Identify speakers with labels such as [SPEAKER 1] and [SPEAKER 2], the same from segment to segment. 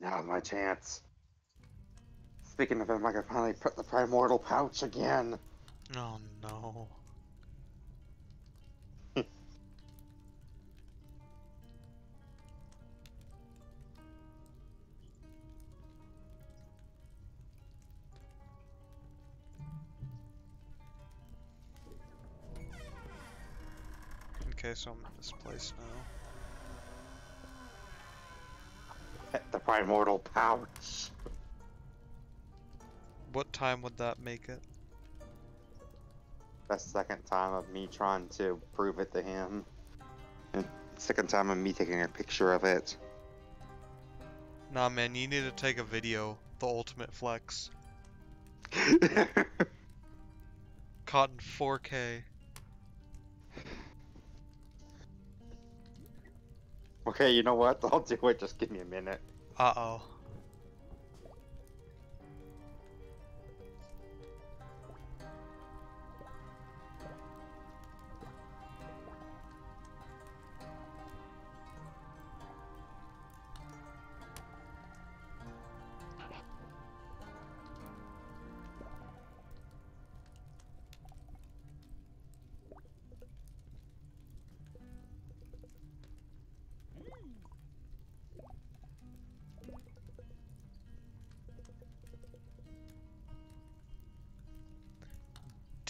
[SPEAKER 1] Now's my chance. Speaking of him, I can finally put the primordial pouch again.
[SPEAKER 2] Oh no. okay, so I'm in this place now.
[SPEAKER 1] The primordial pouch.
[SPEAKER 2] What time would that make it?
[SPEAKER 1] The second time of me trying to prove it to him. And second time of me taking a picture of it.
[SPEAKER 2] Nah, man, you need to take a video. The ultimate flex. Caught in 4K.
[SPEAKER 1] okay, you know what? I'll do it. Just give me a minute.
[SPEAKER 2] Uh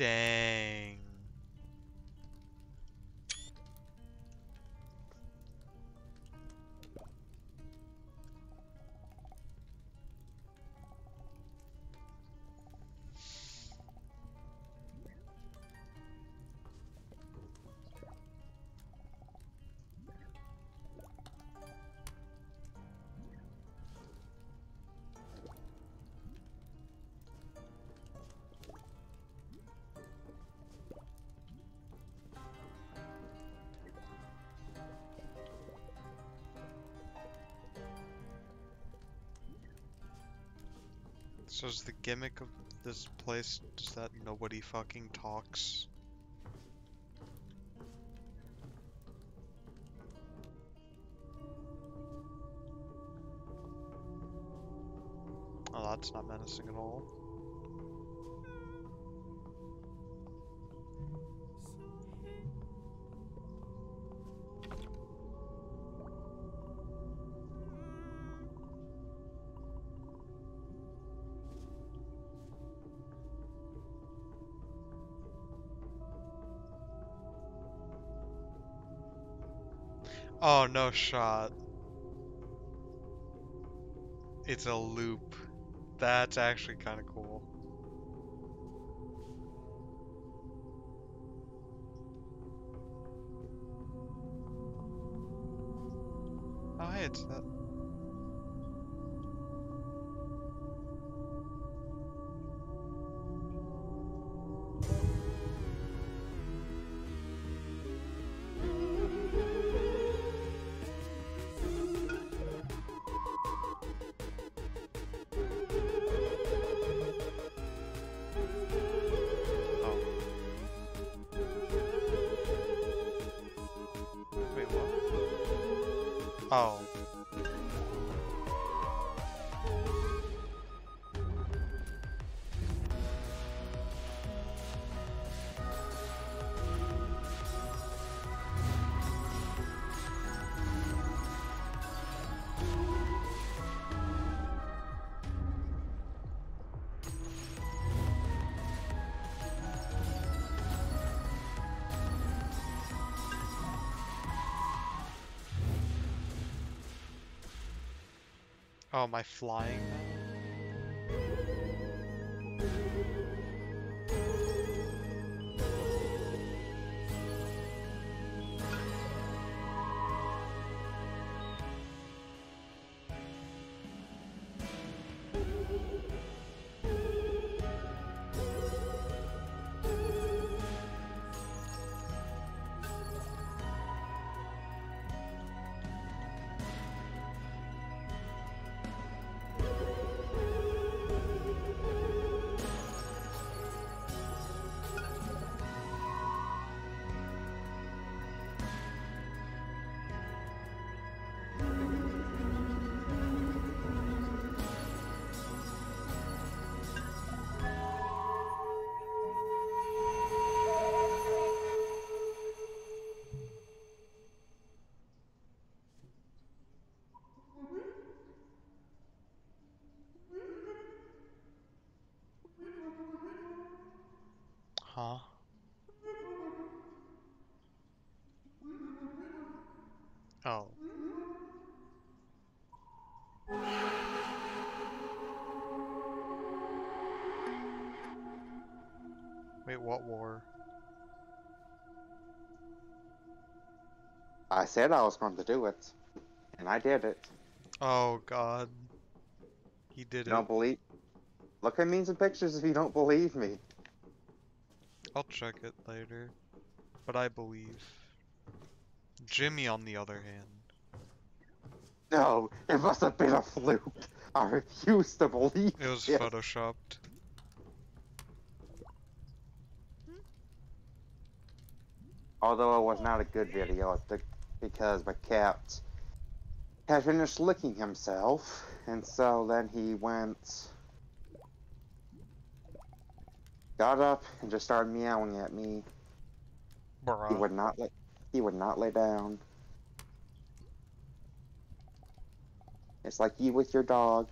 [SPEAKER 2] oh. So is the gimmick of this place just that nobody fucking talks? Oh, that's not menacing at all. Oh, no shot. It's a loop. That's actually kind of cool. Oh, I flying Huh? Oh. Wait, what war?
[SPEAKER 1] I said I was going to do it, and I did it.
[SPEAKER 2] Oh god. He did
[SPEAKER 1] You
[SPEAKER 2] it.
[SPEAKER 1] don't believe? Look at me in some pictures if you don't believe me.
[SPEAKER 2] I'll check it later. But I believe. Jimmy, on the other hand.
[SPEAKER 1] No, it must have been a fluke. I refuse to believe
[SPEAKER 2] It was
[SPEAKER 1] it.
[SPEAKER 2] photoshopped.
[SPEAKER 1] Although it was not a good video, because my cat had finished licking himself, and so then he went, got up and just started meowing at me. He would not let, he would not lay down. It's like you with your dog.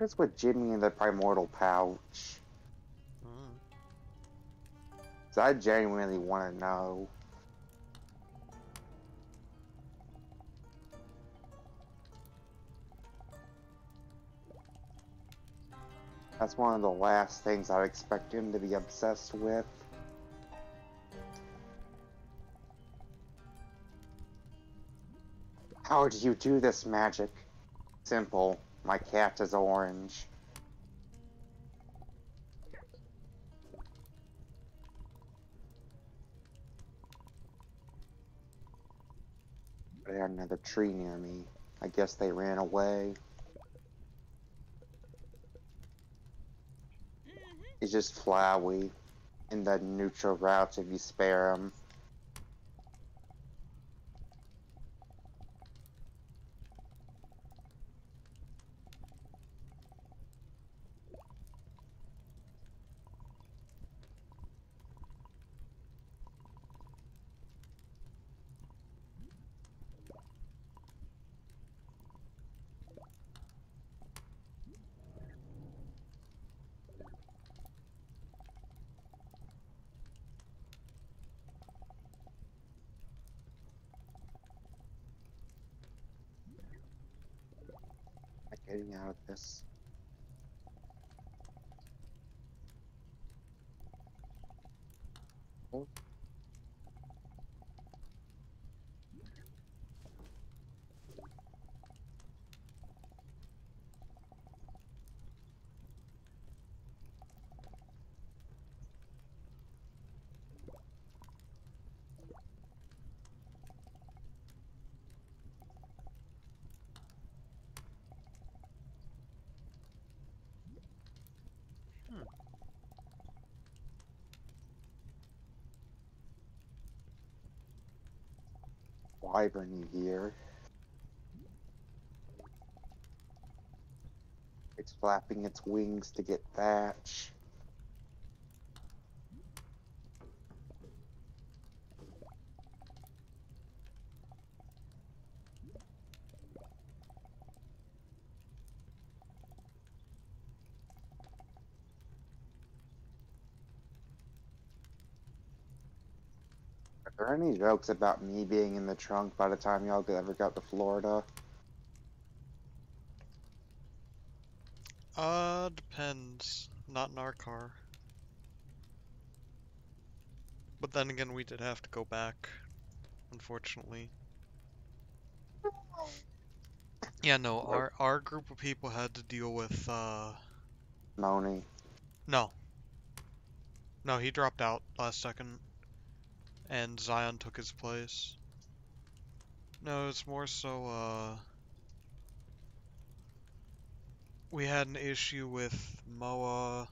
[SPEAKER 1] What is with Jimmy and the primordial pouch?
[SPEAKER 2] Mm.
[SPEAKER 1] I genuinely want to know. That's one of the last things I expect him to be obsessed with. How do you do this magic? Simple. My cat is orange. I had another tree near me. I guess they ran away. Mm-hmm. It's just flowy in the neutral routes if you spare him. Getting out of this. Wyvern here. It's flapping its wings to get thatch. Are there any jokes about me being in the trunk by the time y'all ever got to Florida?
[SPEAKER 2] Uh, depends. Not in our car. But then again, we did have to go back, unfortunately. Yeah, no, our our group of people had to deal with uh
[SPEAKER 1] Moni.
[SPEAKER 2] no. No, he dropped out last second and Zion took his place. No, it's more so uh we had an issue with Moa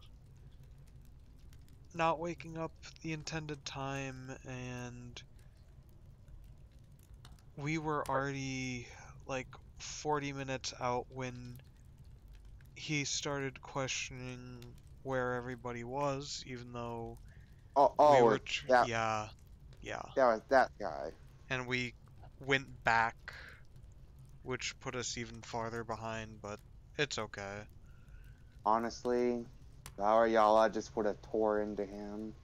[SPEAKER 2] not waking up the intended time and we were already like 40 minutes out when he started questioning where everybody was even though
[SPEAKER 1] Oh,
[SPEAKER 2] we
[SPEAKER 1] oh
[SPEAKER 2] were
[SPEAKER 1] yeah,
[SPEAKER 2] yeah yeah
[SPEAKER 1] that was that guy.
[SPEAKER 2] and we went back which put us even farther behind but it's okay
[SPEAKER 1] Honestly, our I were y'all, I just would have tore into him.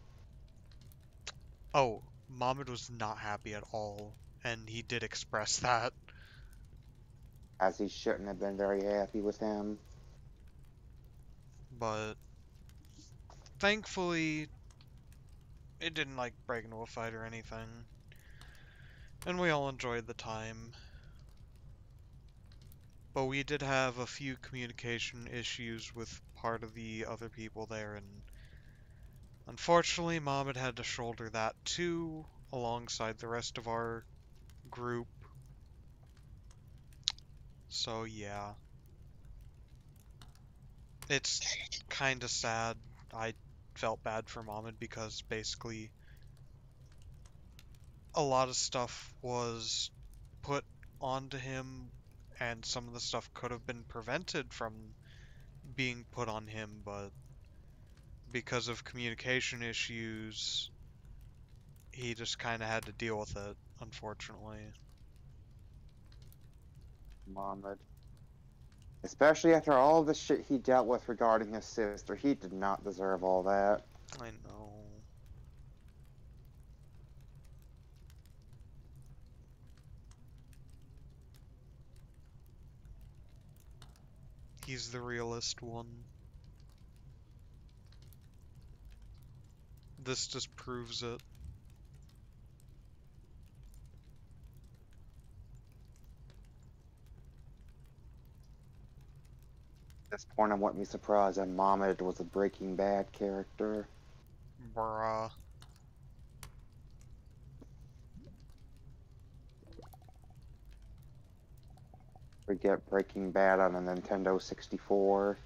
[SPEAKER 2] Oh, Mohammed was not happy at all, and he did express that.
[SPEAKER 1] as he shouldn't have been very happy with him.
[SPEAKER 2] But thankfully, it didn't like break into a fight or anything, and we all enjoyed the time. But we did have a few communication issues with part of the other people there, and unfortunately, Mom had had to shoulder that too, alongside the rest of our group. So yeah. It's kinda sad. I felt bad for Mohammed because basically a lot of stuff was put onto him and some of the stuff could have been prevented from being put on him, but because of communication issues, he just kind of had to deal with it, unfortunately.
[SPEAKER 1] Muhammad. Especially after all the shit he dealt with regarding his sister, he did not deserve all that.
[SPEAKER 2] I know. He's the realist one. This just proves it.
[SPEAKER 1] This point, I wouldn't be surprised if Muhammad was a Breaking Bad character.
[SPEAKER 2] Bruh.
[SPEAKER 1] We get Breaking Bad on a Nintendo 64.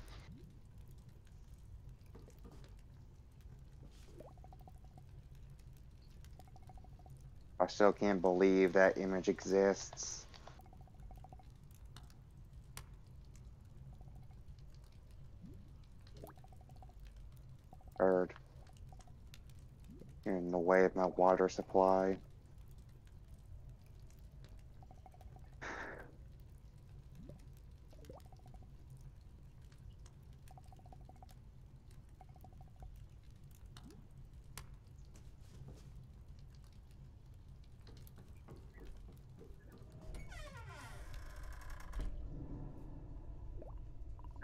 [SPEAKER 1] I still can't believe that image exists. In the way of my water supply.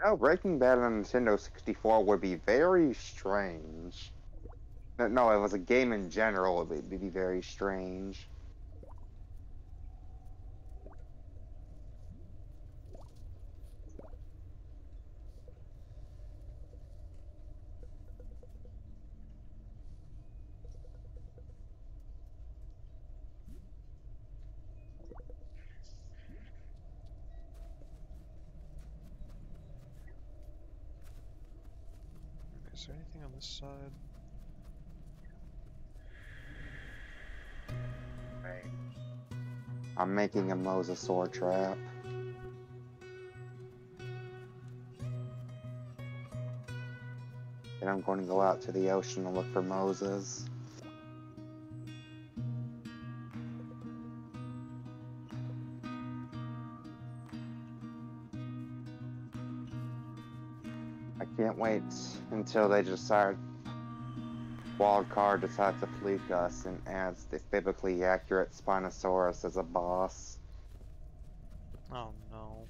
[SPEAKER 1] Oh, Breaking Bad on Nintendo 64 would be very strange. No, no, it was a game in general, it would be very strange.
[SPEAKER 2] Is there side?
[SPEAKER 1] I'm making a mosasaur trap. And I'm going to go out to the ocean and look for Moses. I can't wait until they decide Wildcard decides to fluke us and adds the biblically accurate Spinosaurus as a boss.
[SPEAKER 2] Oh no.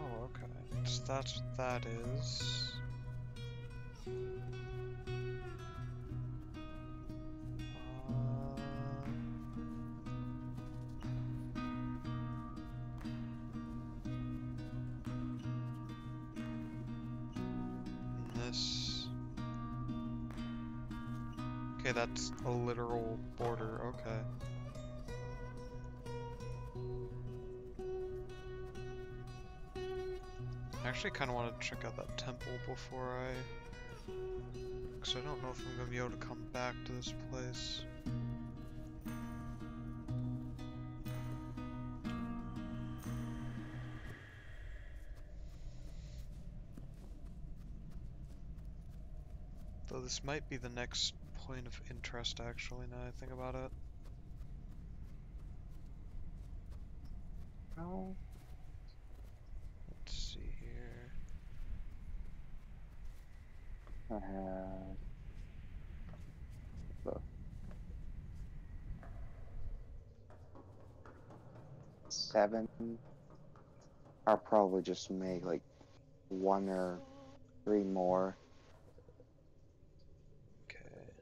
[SPEAKER 2] Oh, okay. That's what that is. Actually kind of want to check out that temple before I... Because I don't know if I'm going to be able to come back to this place. Though this might be the next point of interest actually, now I think about it.
[SPEAKER 1] No.
[SPEAKER 2] Let's see here.
[SPEAKER 1] I have seven. I'll probably just make like one or three more,
[SPEAKER 2] Okay.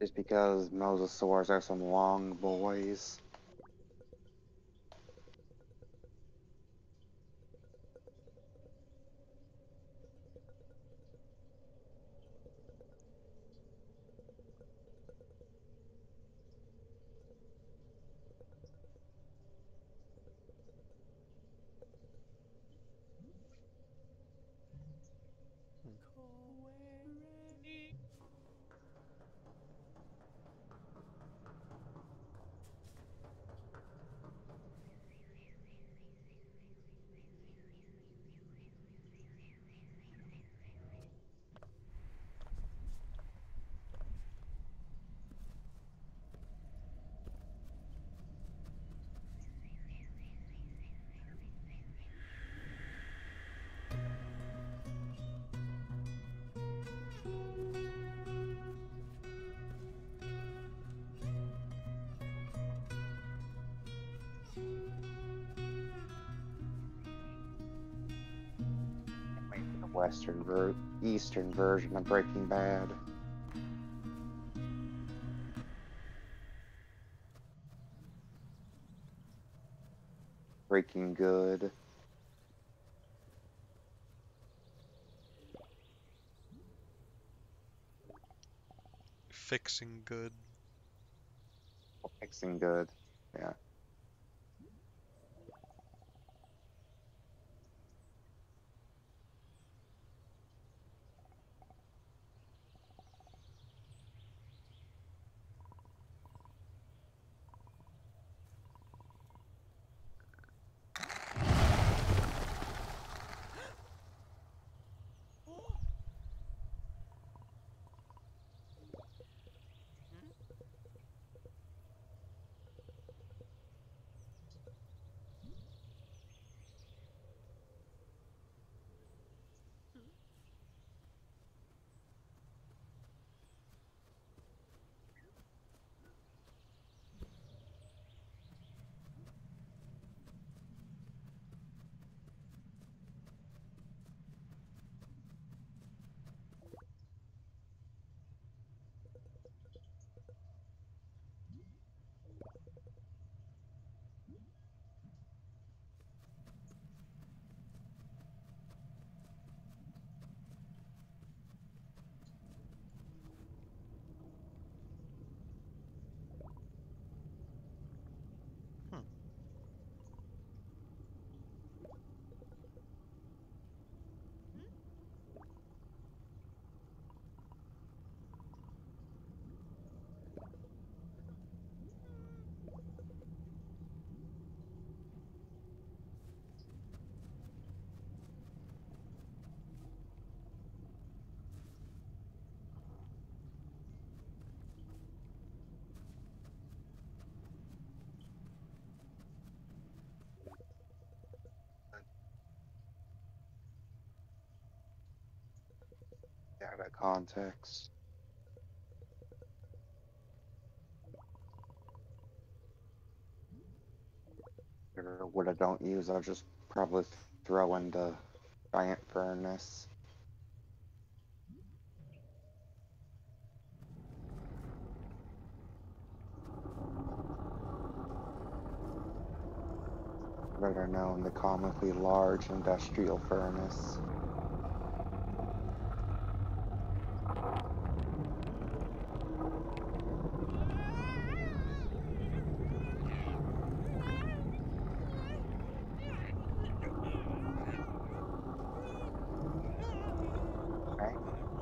[SPEAKER 1] just because mosasaurs are some long boys. Eastern version of Breaking Bad. Breaking Good.
[SPEAKER 2] Fixing good.
[SPEAKER 1] Fixing Good. Yeah. Out of context. Or what I don't use, I'll just probably throw in the giant furnace. Better known the comically large industrial furnace.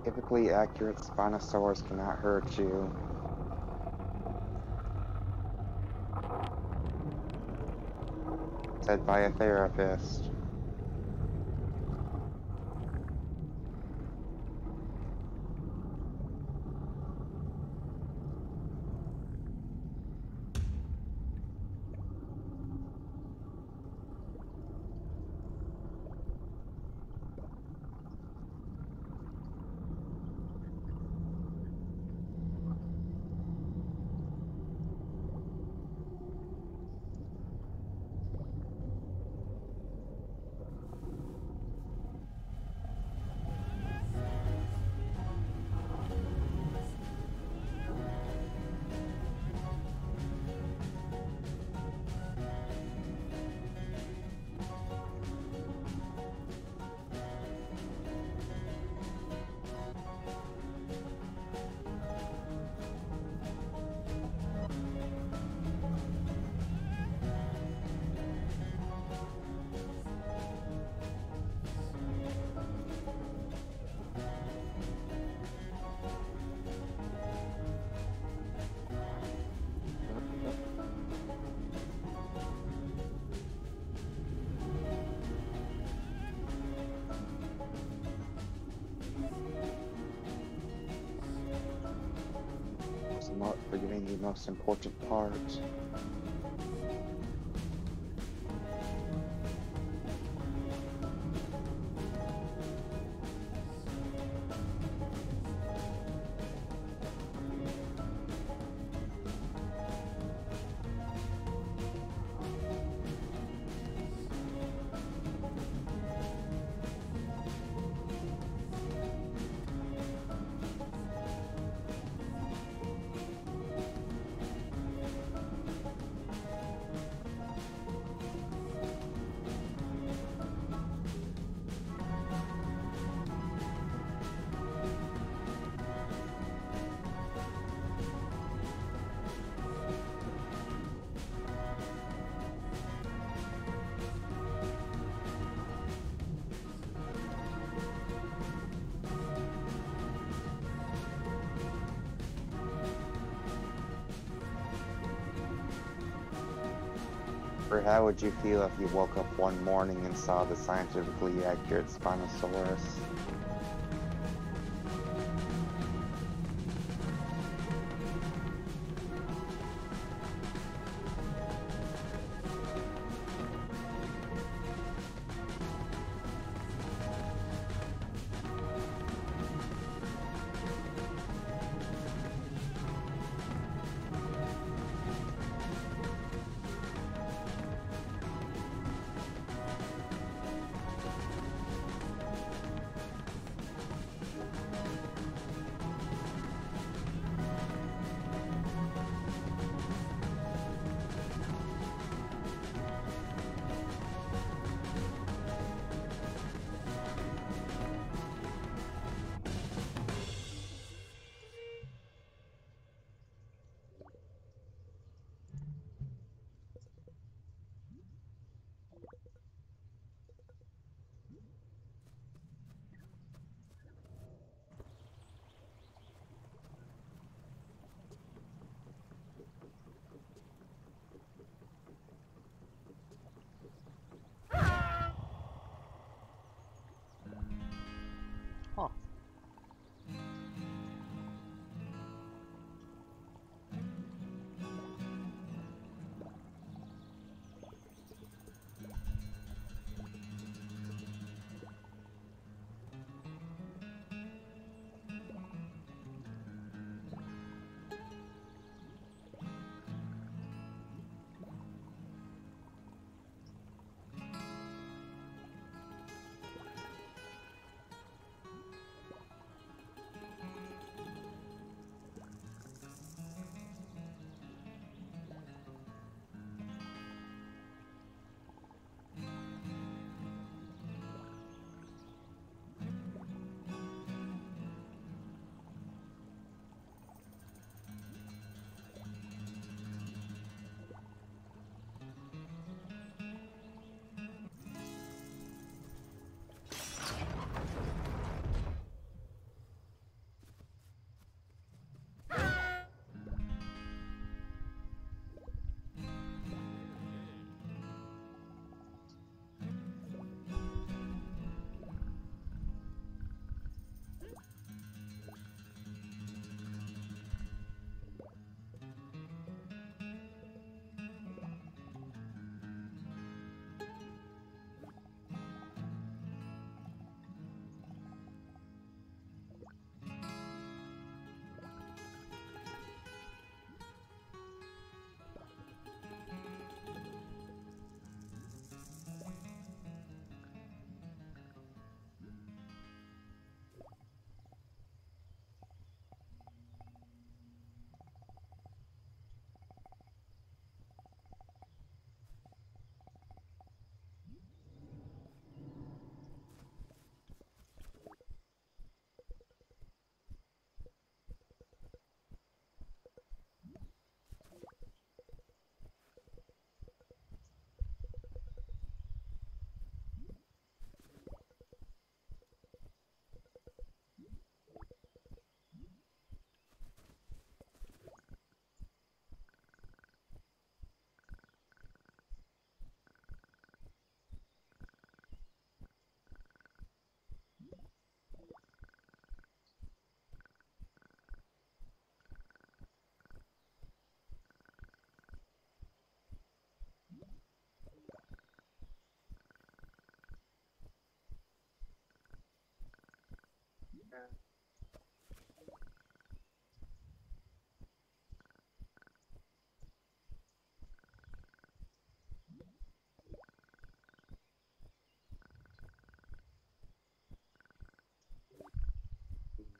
[SPEAKER 1] Scientifically accurate Spinosaurus cannot hurt you. Said by a therapist. Important part. Would you feel if you woke up one morning and saw the scientifically accurate Spinosaurus?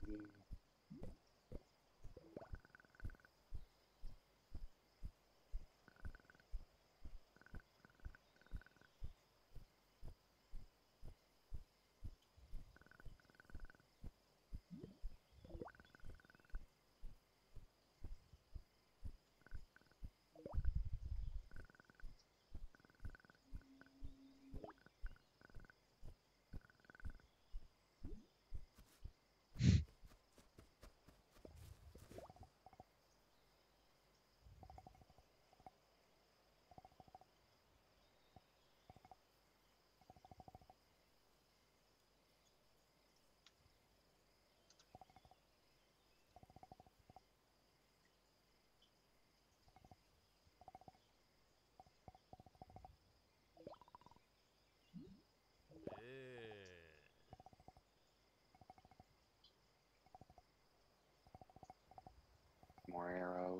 [SPEAKER 1] the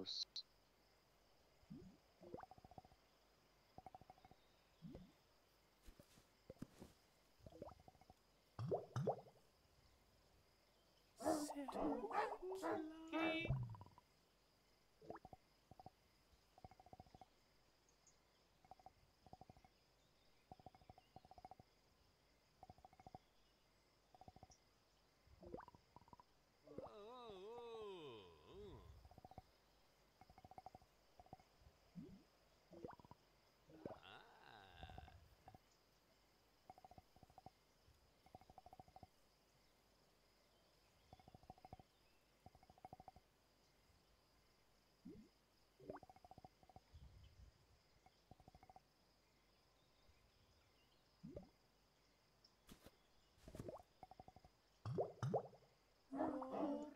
[SPEAKER 1] house Thank you.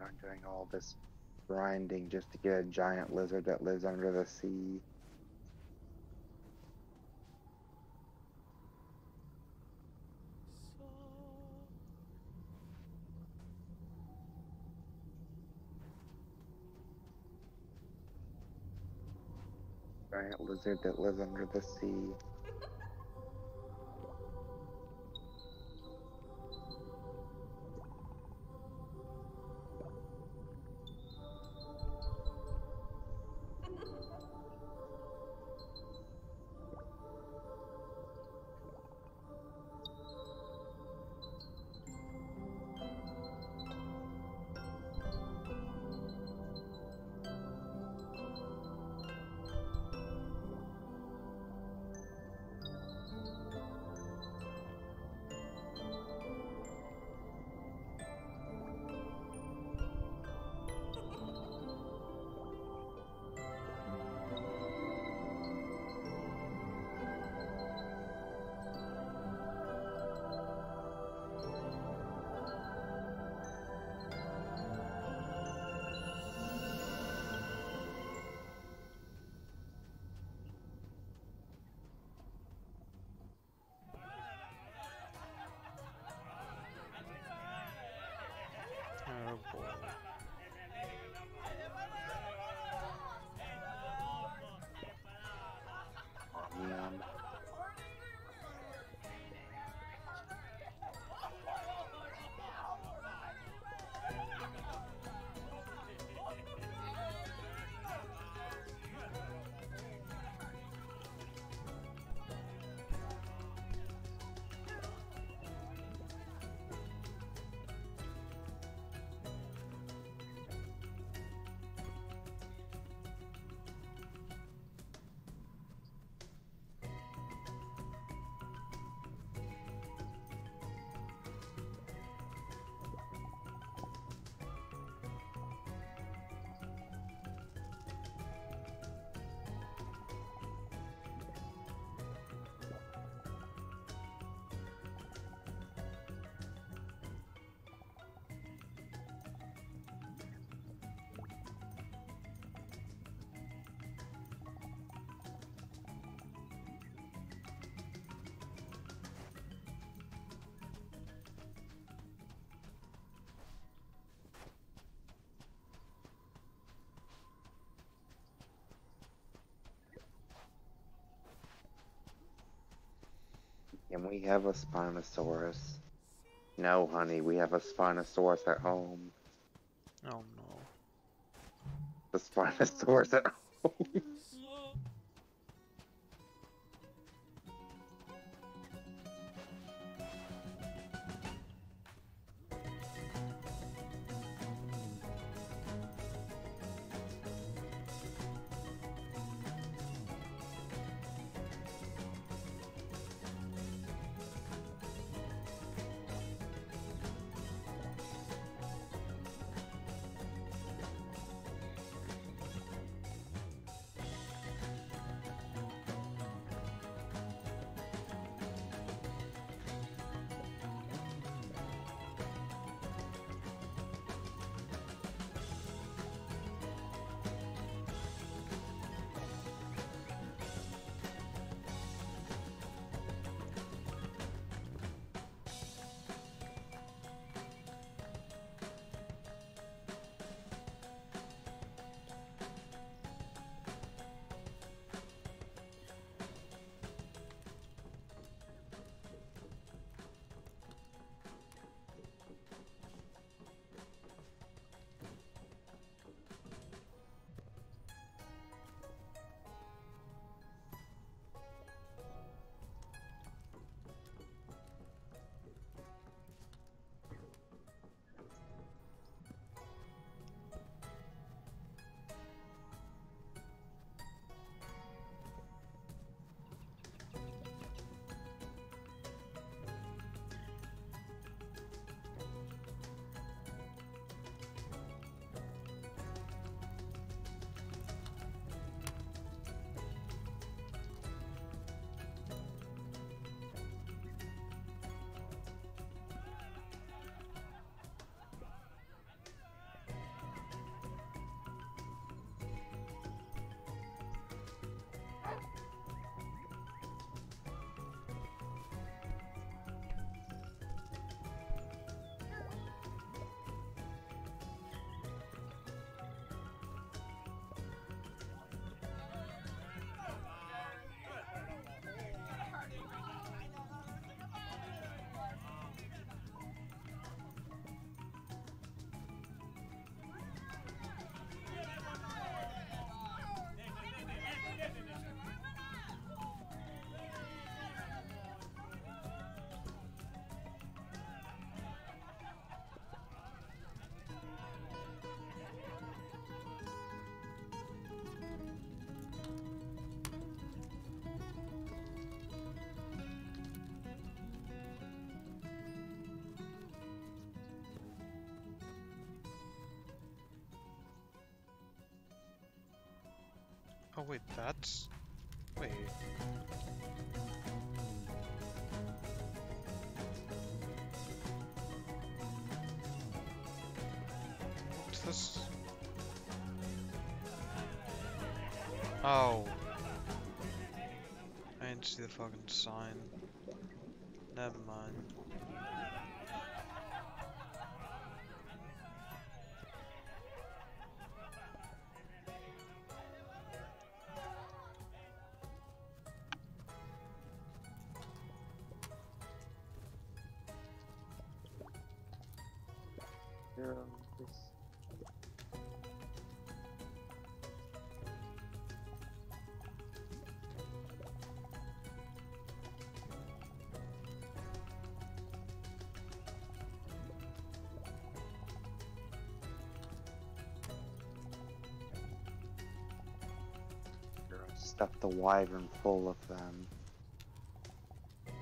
[SPEAKER 1] On doing all this grinding just to get a giant lizard that lives under the sea. Giant lizard that lives under the sea. Can we have a Spinosaurus? No, honey, we have a Spinosaurus at home.
[SPEAKER 2] Oh no.
[SPEAKER 1] The Spinosaurus at home.
[SPEAKER 2] Oh wait, that's... Wait. What's this? Oh. I didn't see the fucking sign. Never mind.
[SPEAKER 1] Stuff the wyvern full of them. I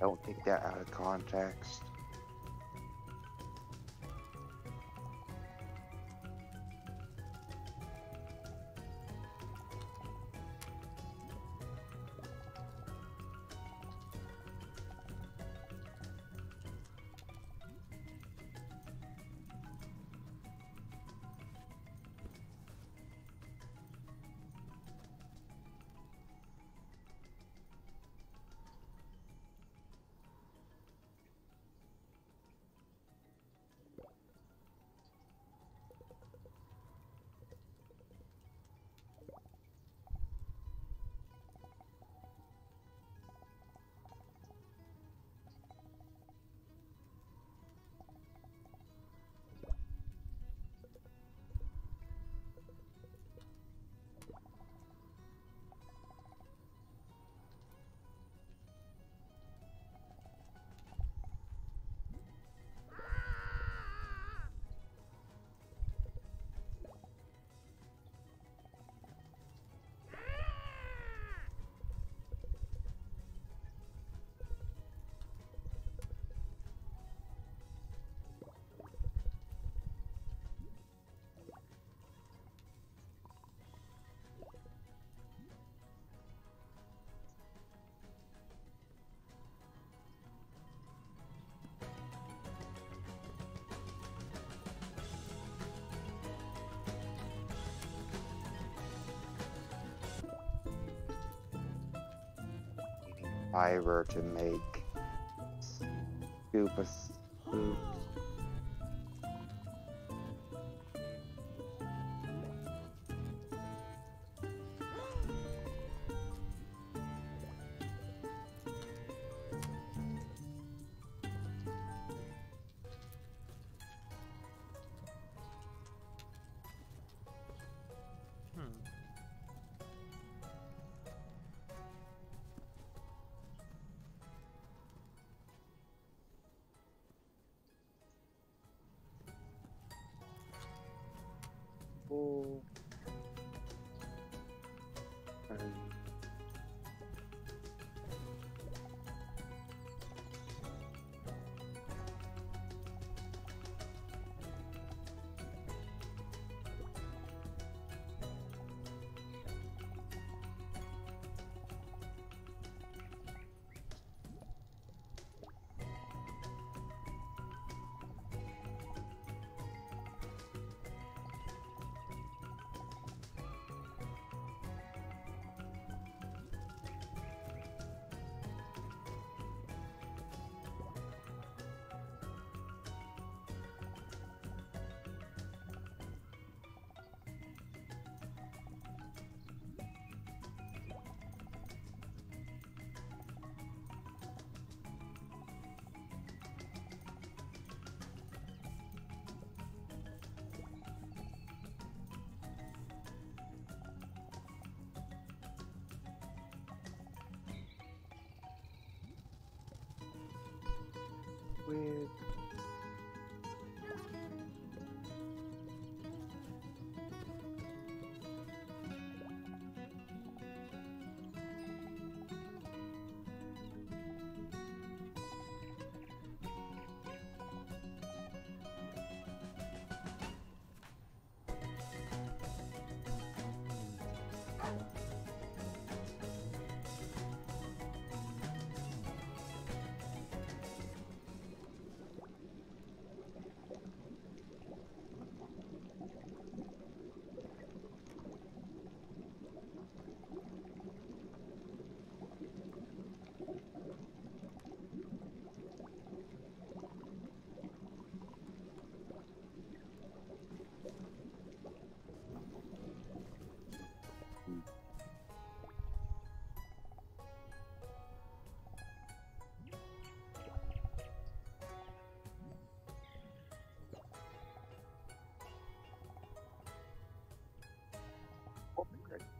[SPEAKER 1] Don't take that out of context. Fiber to make suits.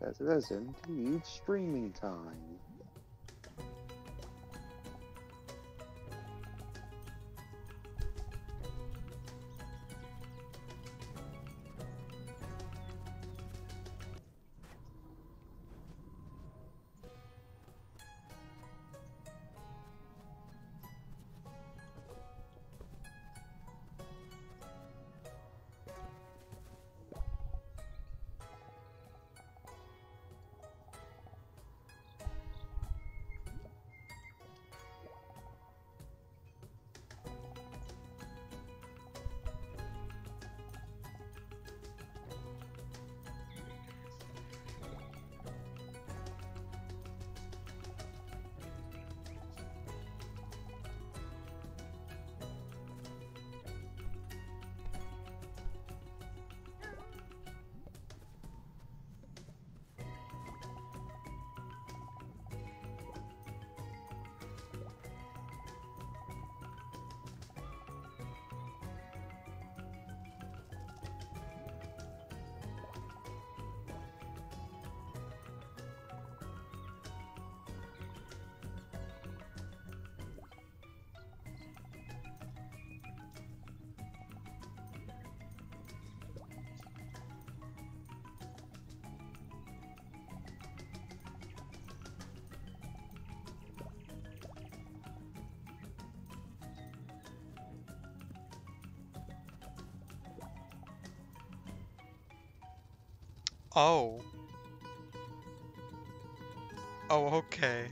[SPEAKER 1] Yes, it is indeed streaming time.
[SPEAKER 2] Oh. Oh, okay.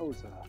[SPEAKER 1] Poser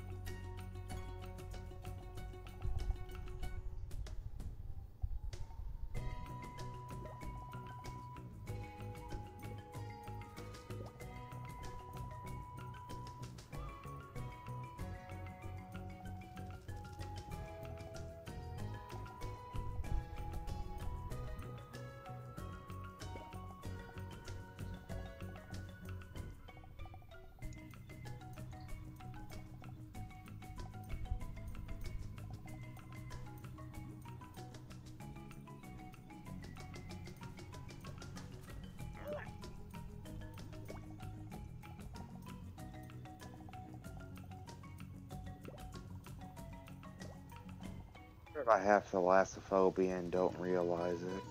[SPEAKER 1] Rosa. If I have thalassophobia and don't realize it.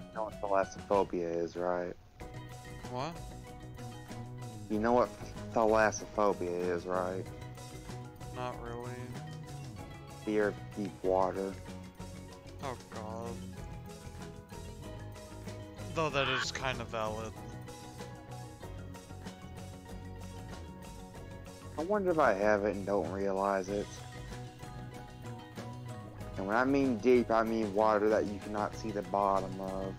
[SPEAKER 1] You know what thalassophobia is, right?
[SPEAKER 2] What?
[SPEAKER 1] You know what thalassophobia is, right? Deep water.
[SPEAKER 2] Oh god. Though that is kind of valid.
[SPEAKER 1] I wonder if I have it and don't realize it. And when I mean deep, I mean water that you cannot see the bottom of.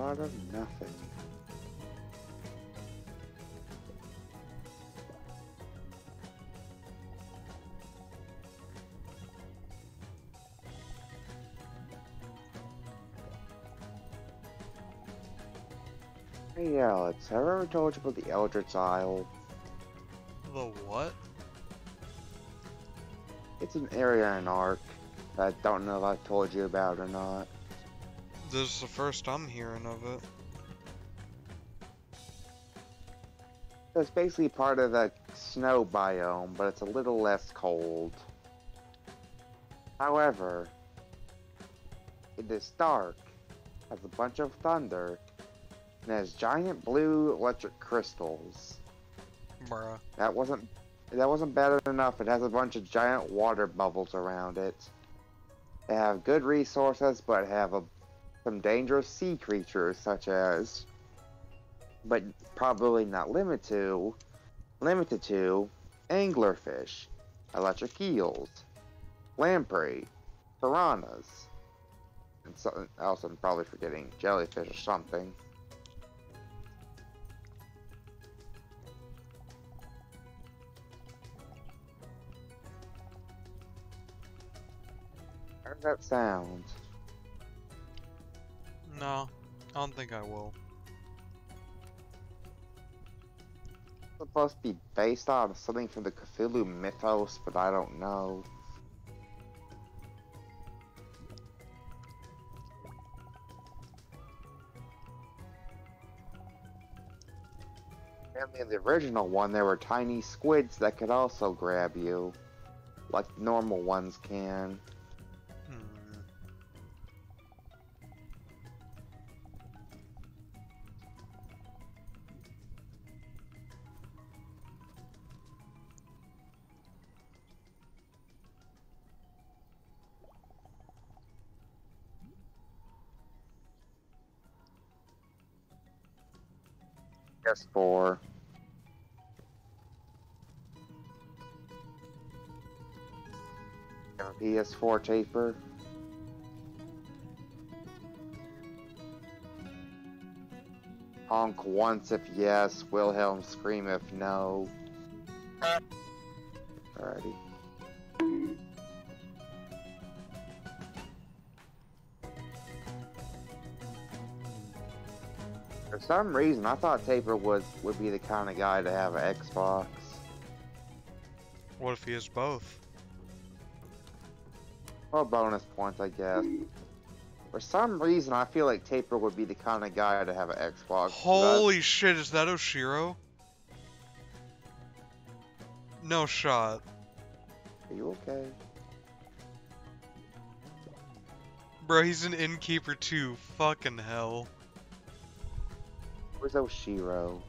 [SPEAKER 1] Lot of nothing. Hey Alex, have I ever told you about the Eldritch Isle?
[SPEAKER 2] The what?
[SPEAKER 1] It's an area in Ark that I don't know if I've told you about or not.
[SPEAKER 2] This is the first I'm hearing of it.
[SPEAKER 1] It's basically part of the snow biome, but it's a little less cold. However, it is dark, has a bunch of thunder, and has giant blue electric crystals.
[SPEAKER 2] Bruh.
[SPEAKER 1] That wasn't that wasn't bad enough. It has a bunch of giant water bubbles around it. They have good resources, but have a, some dangerous sea creatures such as, but probably not limited to, limited to, anglerfish, electric eels, lamprey, piranhas, and something else I'm probably forgetting, jellyfish or something. That sound?
[SPEAKER 2] No, I don't think I will.
[SPEAKER 1] supposed to be based on something from the Cthulhu mythos, but I don't know. In the original one, there were tiny squids that could also grab you, like normal ones can. PS4. Have a PS4 taper. Honk once if yes, Wilhelm scream if no. Alrighty. For some reason, I thought Taper was would be the kind of guy to have an Xbox.
[SPEAKER 2] What if he has both?
[SPEAKER 1] Well, bonus points, I guess. For some reason, I feel like Taper would be the kind of guy to have an Xbox.
[SPEAKER 2] Holy shit, is that Oshiro? No shot.
[SPEAKER 1] Are you okay?
[SPEAKER 2] Bro, he's an innkeeper too. Fucking hell.
[SPEAKER 1] Where's Oshiro?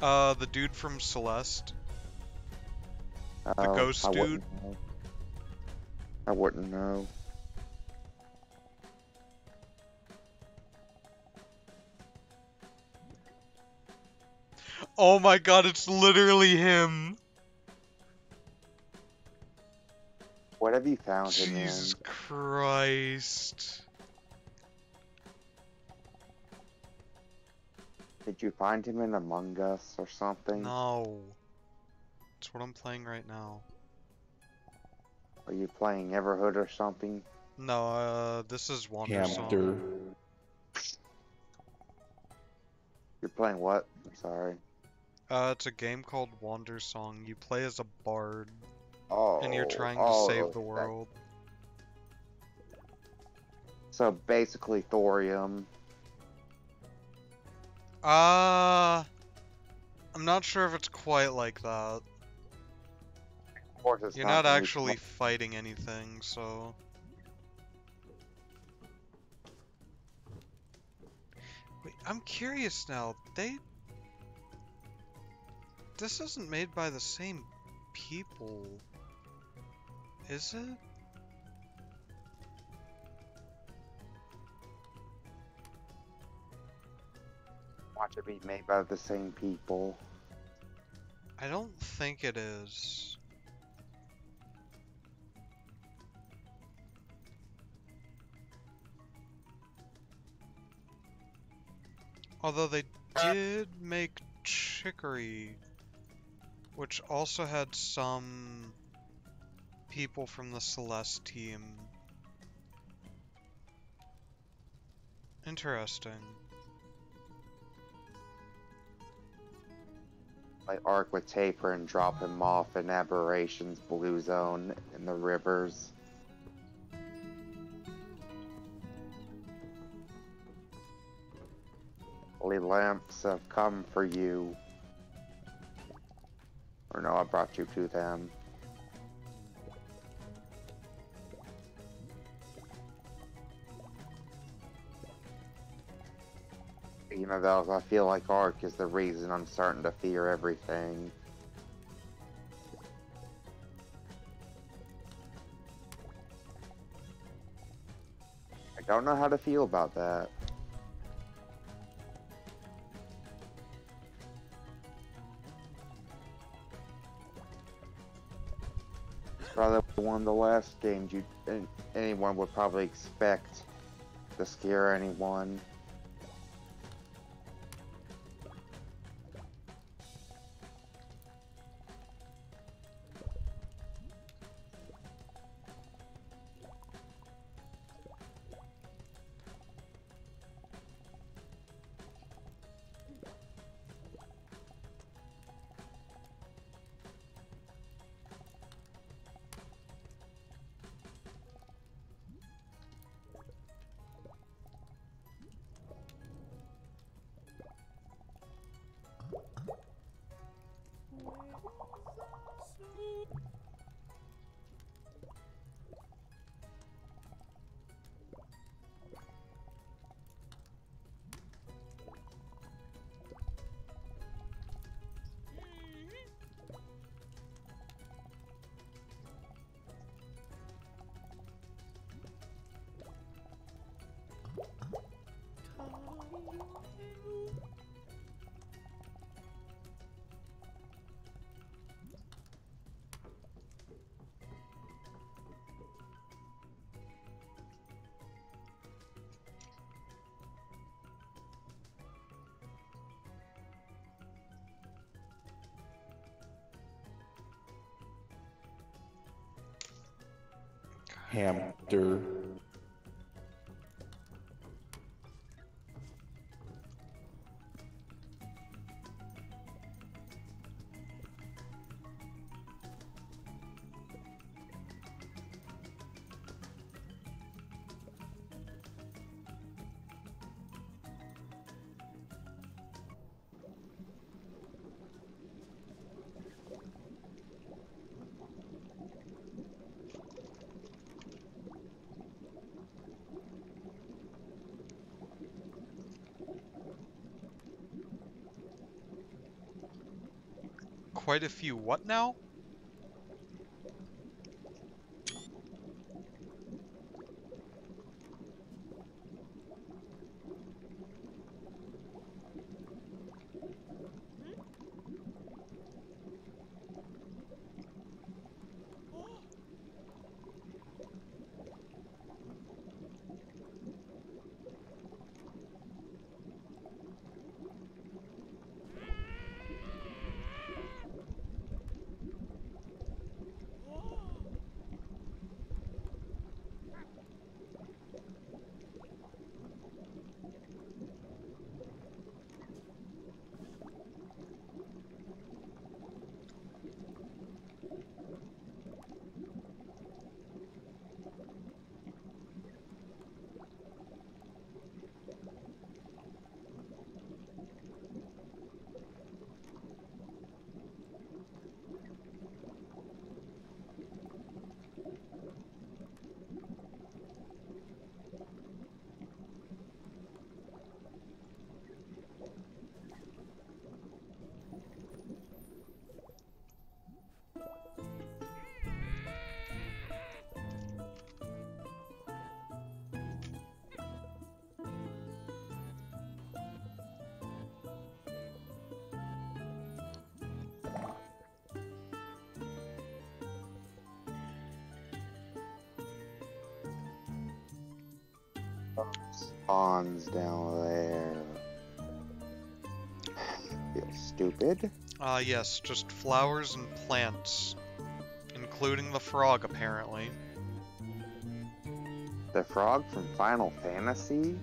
[SPEAKER 2] Uh, the dude from Celeste.
[SPEAKER 1] The
[SPEAKER 2] ghost
[SPEAKER 1] I
[SPEAKER 2] dude?
[SPEAKER 1] wouldn't. I wouldn't know.
[SPEAKER 2] Oh my god, it's literally him.
[SPEAKER 1] What have you found
[SPEAKER 2] Jesus? Christ.
[SPEAKER 1] Did you find him in Among Us or something?
[SPEAKER 2] No. That's what I'm playing right now.
[SPEAKER 1] Are you playing Everhood or something?
[SPEAKER 2] No, uh, this is Wandersong.
[SPEAKER 3] Hamster.
[SPEAKER 1] You're playing what? I'm sorry.
[SPEAKER 2] Uh, it's a game called Wandersong. You play as a bard,
[SPEAKER 1] Oh.
[SPEAKER 2] and you're trying to
[SPEAKER 1] oh,
[SPEAKER 2] save the
[SPEAKER 1] that-
[SPEAKER 2] world.
[SPEAKER 1] So basically, thorium.
[SPEAKER 2] Uh, I'm not sure if it's quite like that.
[SPEAKER 1] Of course, it's
[SPEAKER 2] You're not
[SPEAKER 1] gonna
[SPEAKER 2] actually fighting anything, so. Wait, I'm curious now. They. This isn't made by the same people. Is it?
[SPEAKER 1] Watch it be made by the same people.
[SPEAKER 2] I don't think it is. Although they did make Chicory, which also had some people from the Celeste team. Interesting.
[SPEAKER 1] Like arc with taper and drop him off in aberrations blue zone in the rivers. Holy lamps have come for you. Or no, I brought you to them. You know, those, I feel like Ark is the reason I'm starting to fear everything. I don't know how to feel about that. Probably one of the last games you anyone would probably expect to scare anyone.
[SPEAKER 2] Quite a few what now?
[SPEAKER 1] Spawns down there. Feel stupid.
[SPEAKER 2] Ah, yes, just flowers and plants. Including the frog, apparently.
[SPEAKER 1] The frog from Final Fantasy?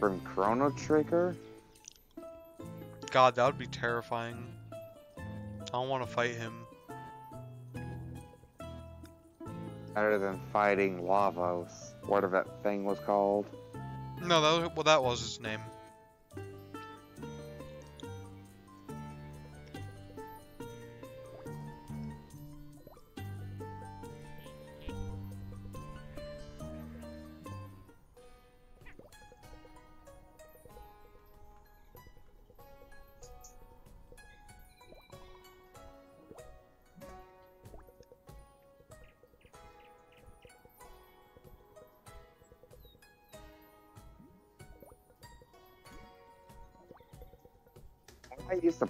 [SPEAKER 1] From Chrono Trigger?
[SPEAKER 2] God, that would be terrifying. I don't want to fight him.
[SPEAKER 1] Better than fighting Lavos, whatever that thing was called.
[SPEAKER 2] No, that was, well, that was his name.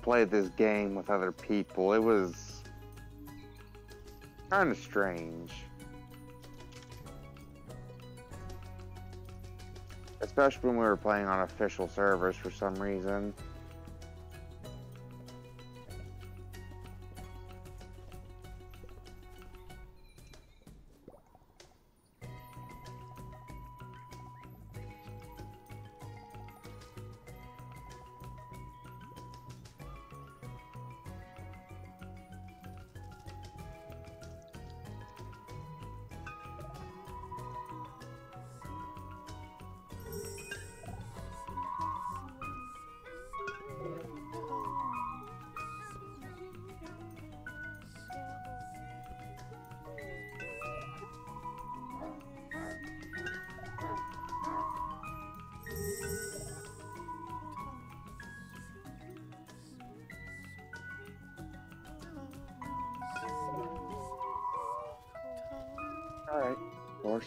[SPEAKER 1] Play this game with other people. It was kind of strange. Especially when we were playing on official servers for some reason.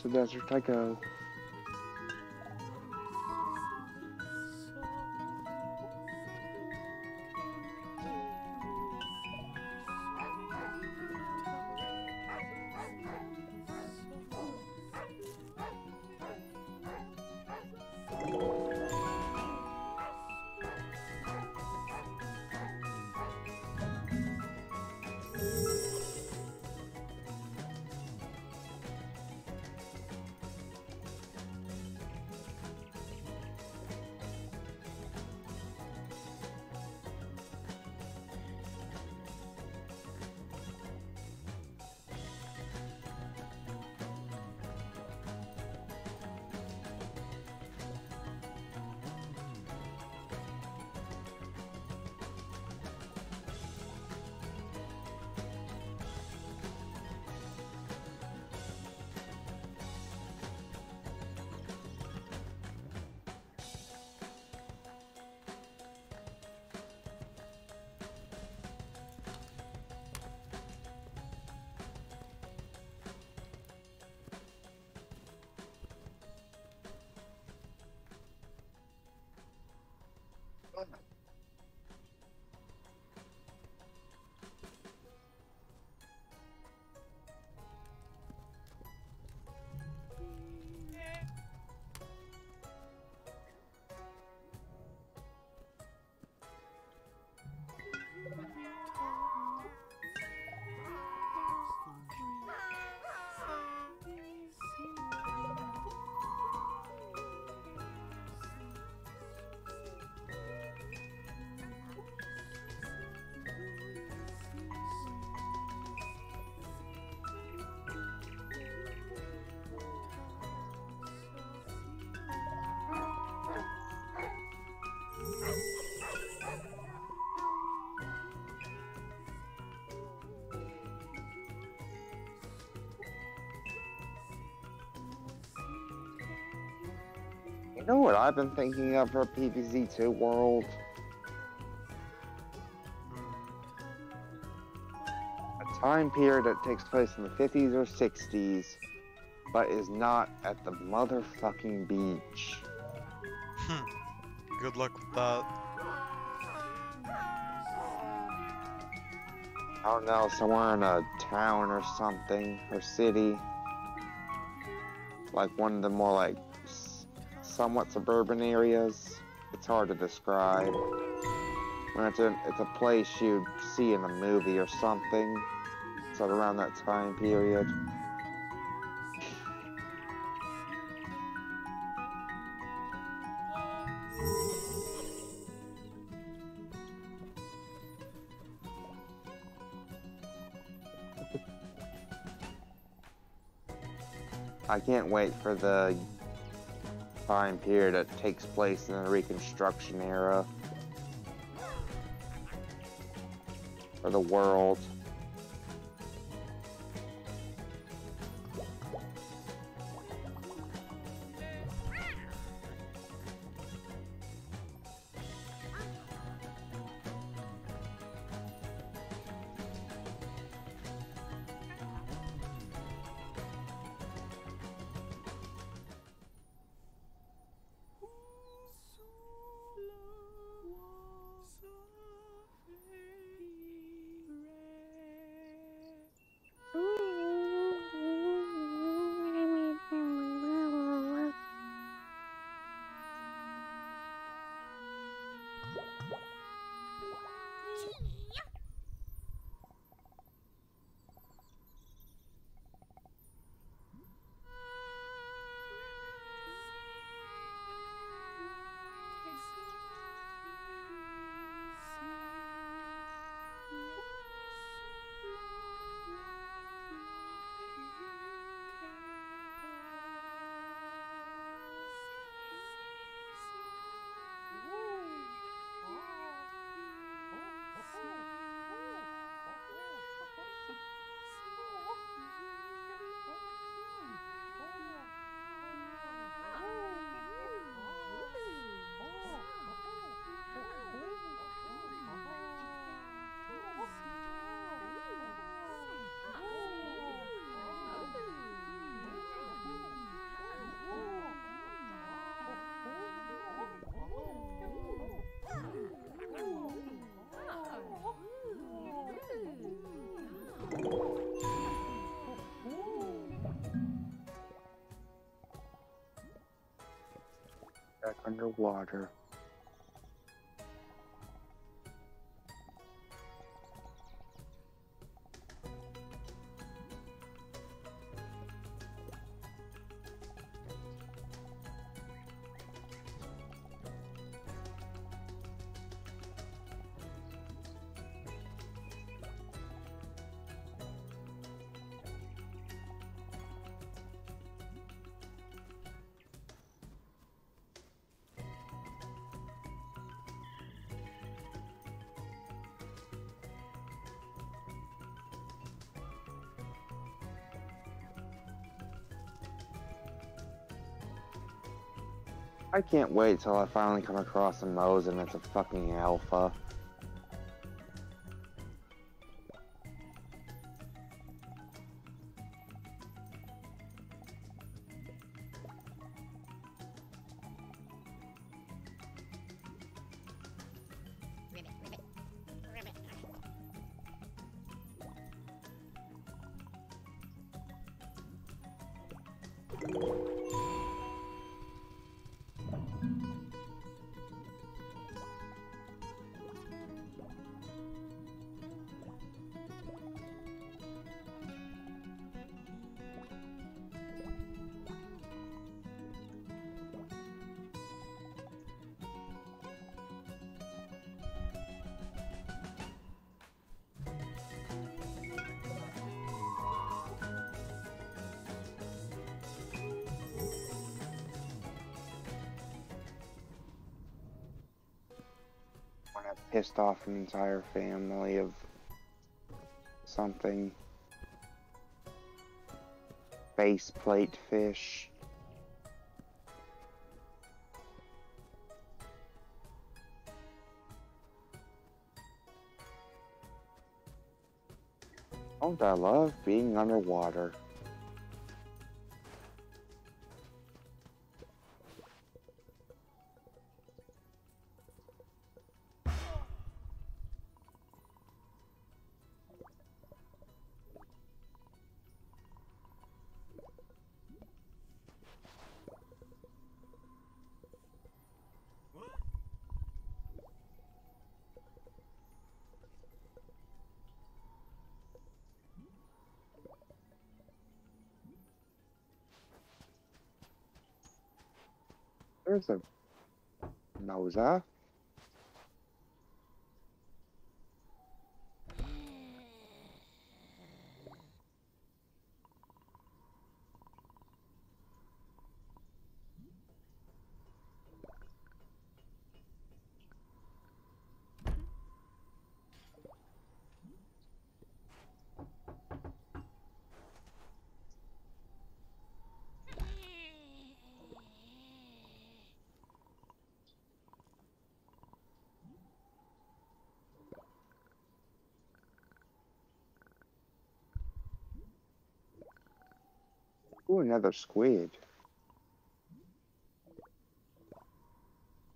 [SPEAKER 1] The desert I go. Oh, no. Know what I've been thinking of for a PVZ2 World? A time period that takes place in the 50s or 60s, but is not at the motherfucking beach.
[SPEAKER 2] Hmm. Good luck with that.
[SPEAKER 1] I don't know, somewhere in a town or something, or city. Like one of the more like somewhat suburban areas. It's hard to describe. When it's a, it's a place you'd see in a movie or something. So around that time period. I can't wait for the time period that takes place in the Reconstruction era. For the world. Underwater. I can't wait till I finally come across a Mosa and it's a fucking alpha. pissed off an entire family of something. Base plate fish. Don't I love being underwater? não usar, Ooh, another squid.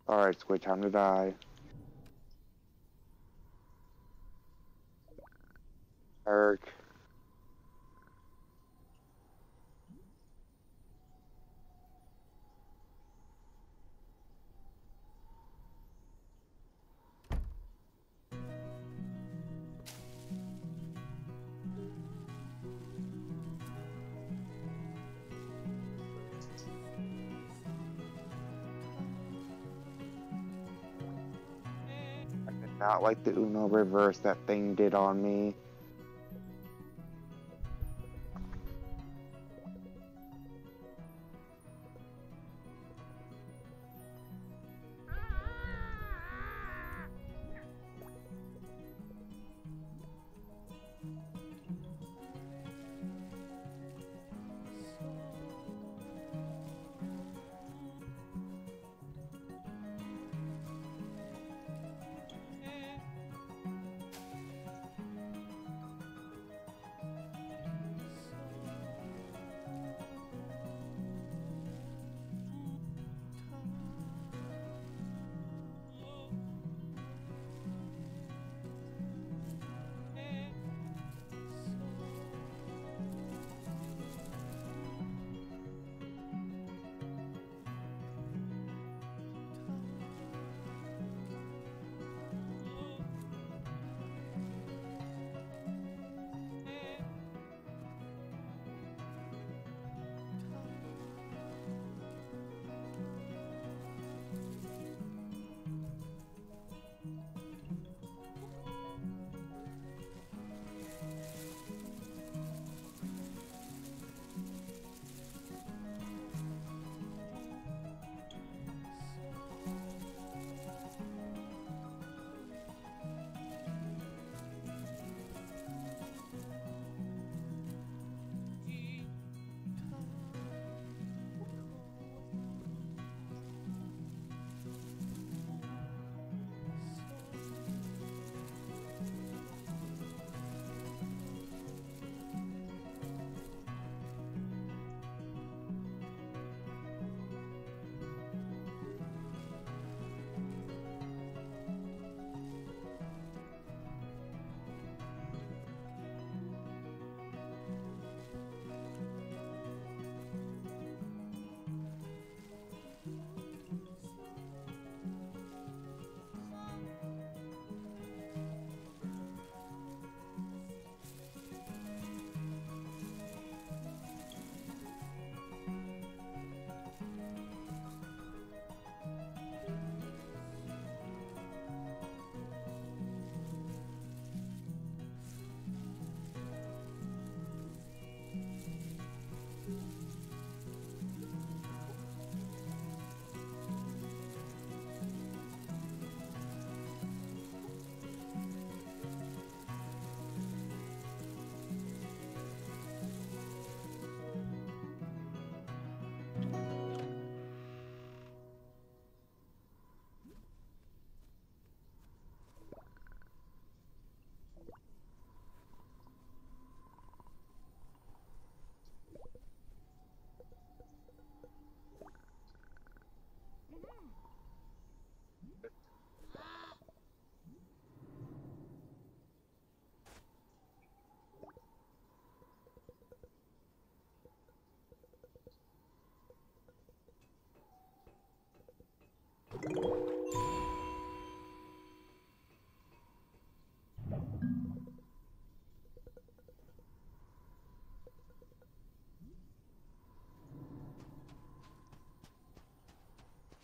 [SPEAKER 1] Alright, squid, time to die. Eric. Like the Uno reverse that thing did on me.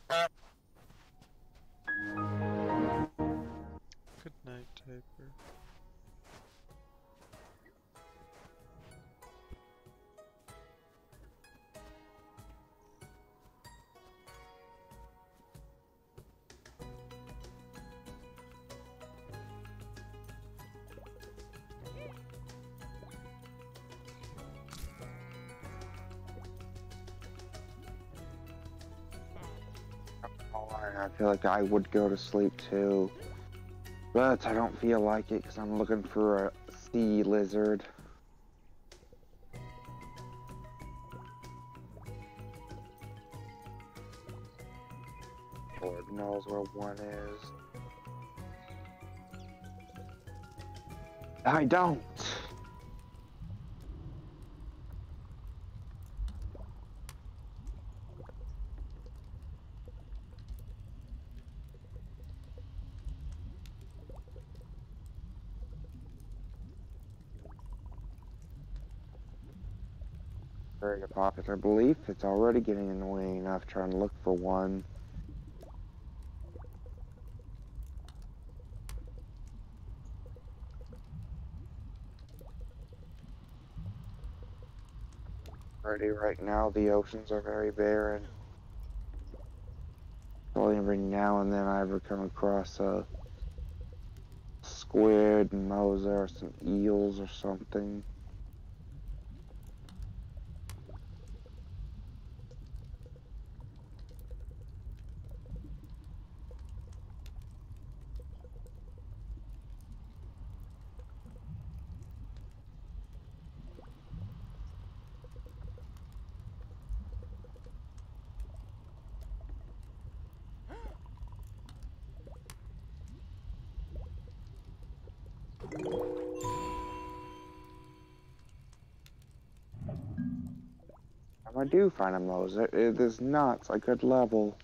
[SPEAKER 2] Good night, Taper.
[SPEAKER 1] I feel like I would go to sleep too. But I don't feel like it because I'm looking for a sea lizard. Lord knows where one is. I don't. Very popular belief. It's already getting annoying enough trying to look for one. Already right now the oceans are very barren. Only every now and then I ever come across a squid, mosa, or some eels or something. Do find a mosa, it is not a good level.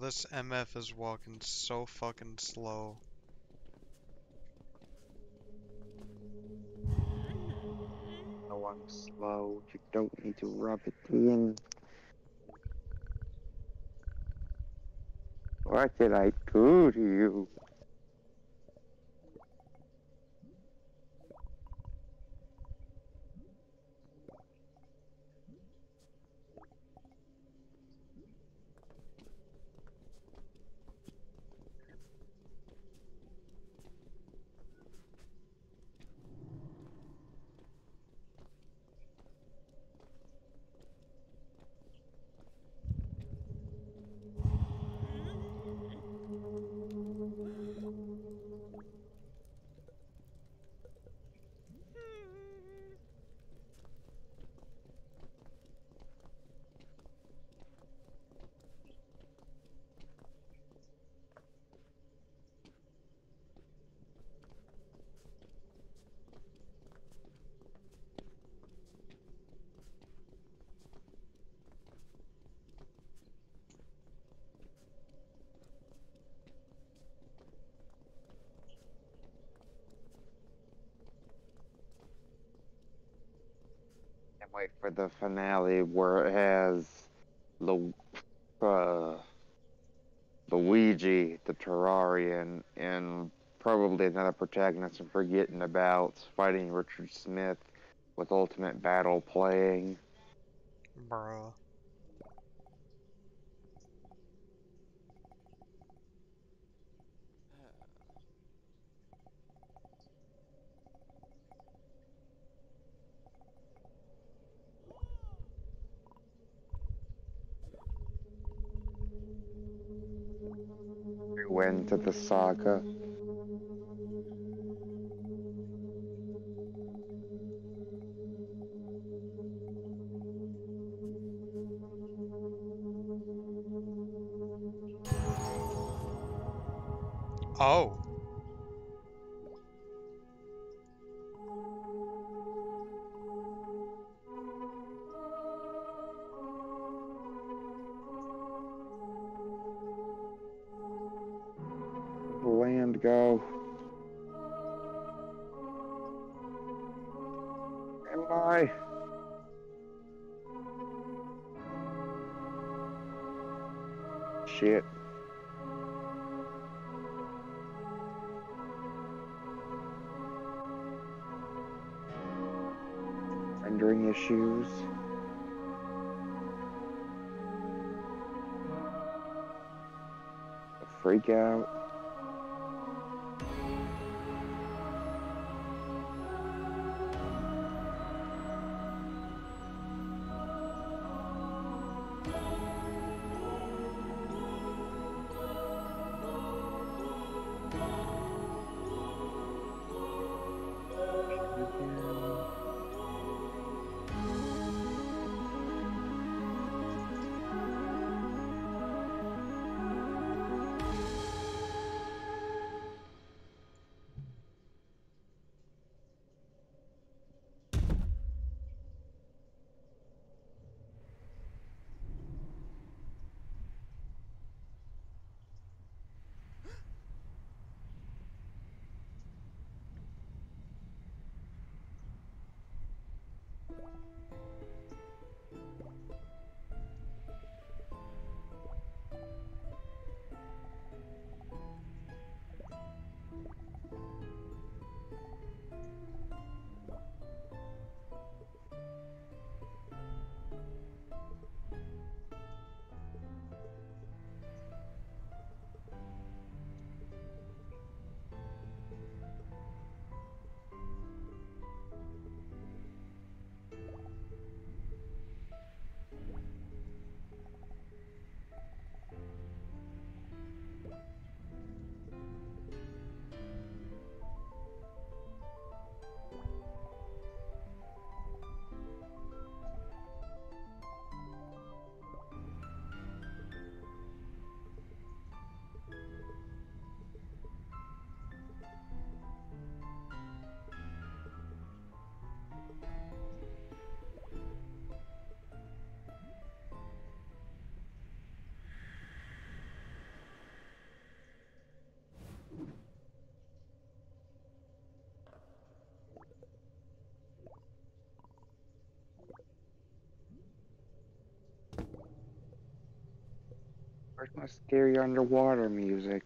[SPEAKER 2] This MF is walking so fucking slow.
[SPEAKER 1] No, I'm slow. You don't need to rub it in. What did I do to you? Wait for the finale where it has Lu- uh, Luigi, the Terrarian, and probably another protagonist I'm forgetting about fighting Richard Smith with Ultimate Battle playing.
[SPEAKER 2] Bruh. end to the saga.
[SPEAKER 1] Oh.
[SPEAKER 2] Where's my scary underwater music?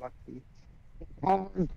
[SPEAKER 1] Lucky. Um,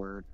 [SPEAKER 1] word.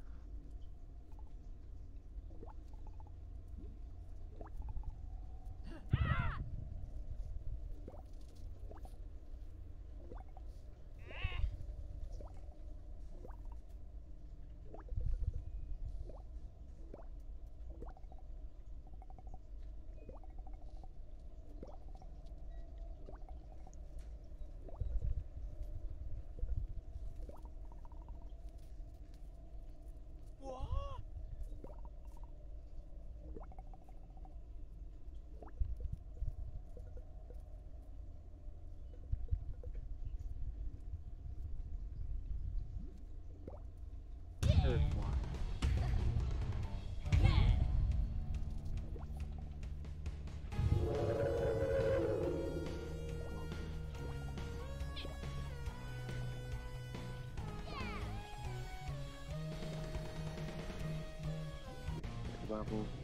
[SPEAKER 1] Level.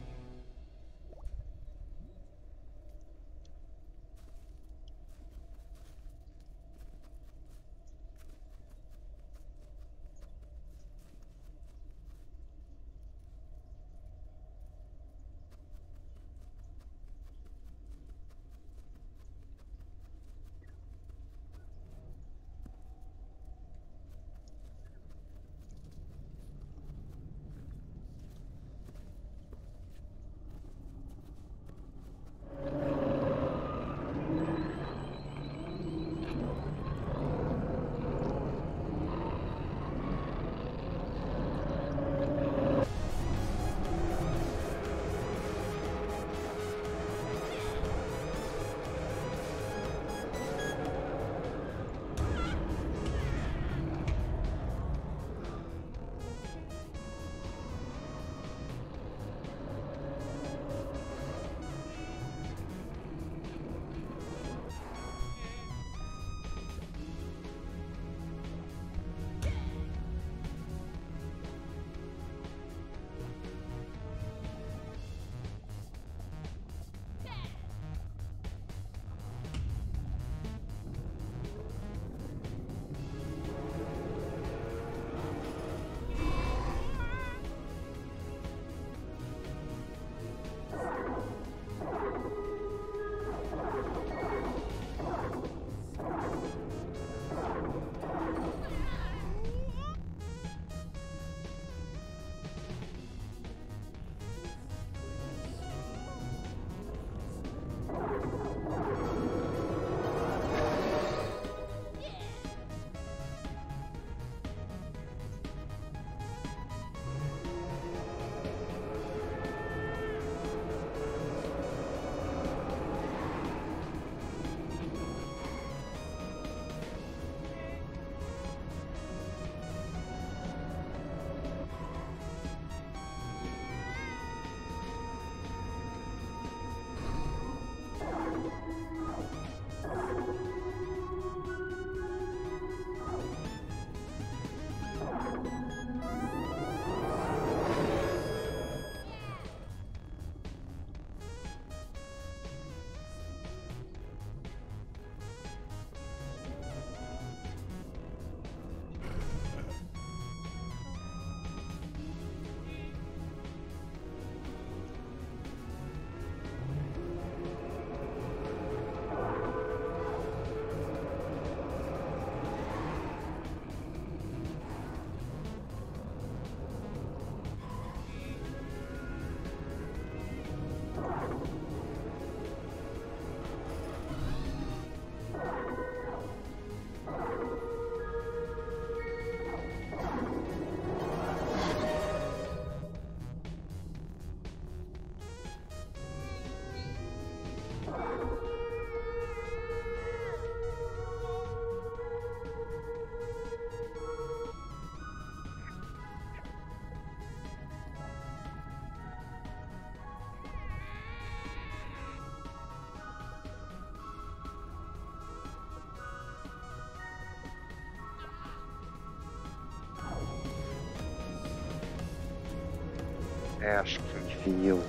[SPEAKER 1] É, acho que vinil.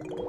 [SPEAKER 1] you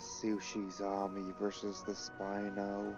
[SPEAKER 1] sushi zombie versus the Spino.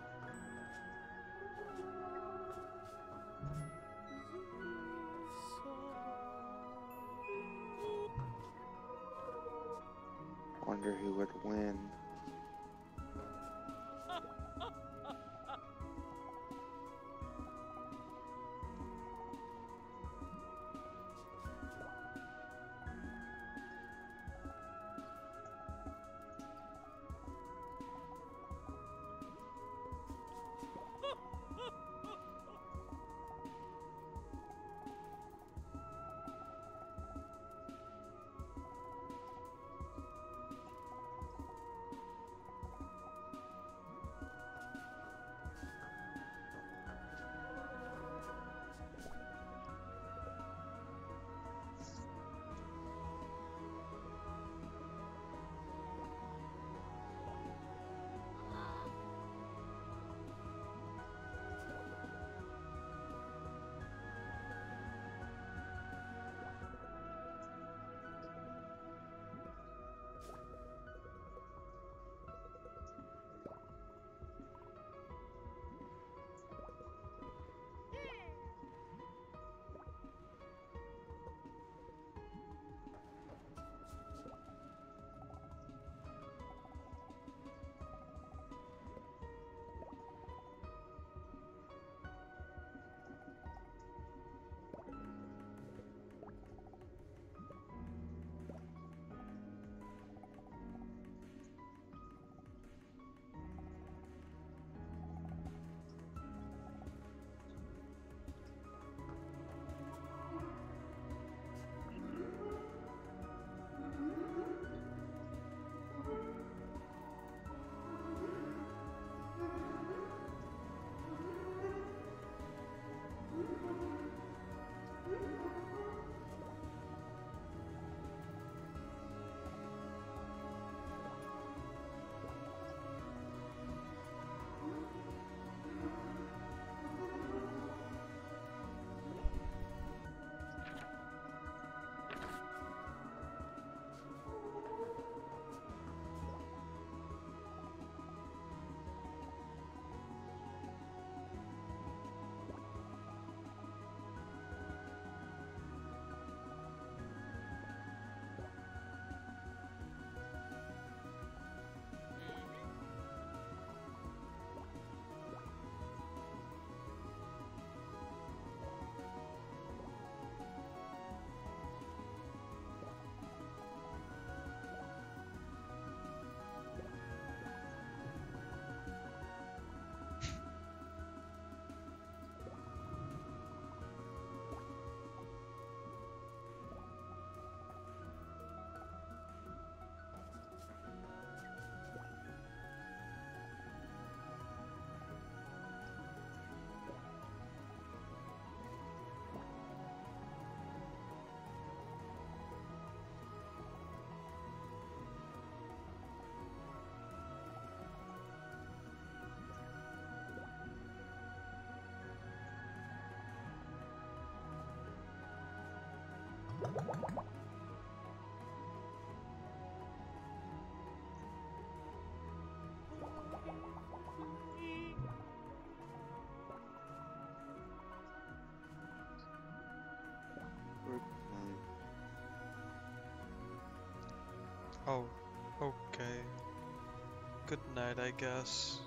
[SPEAKER 2] Oh, okay. Good night, I guess.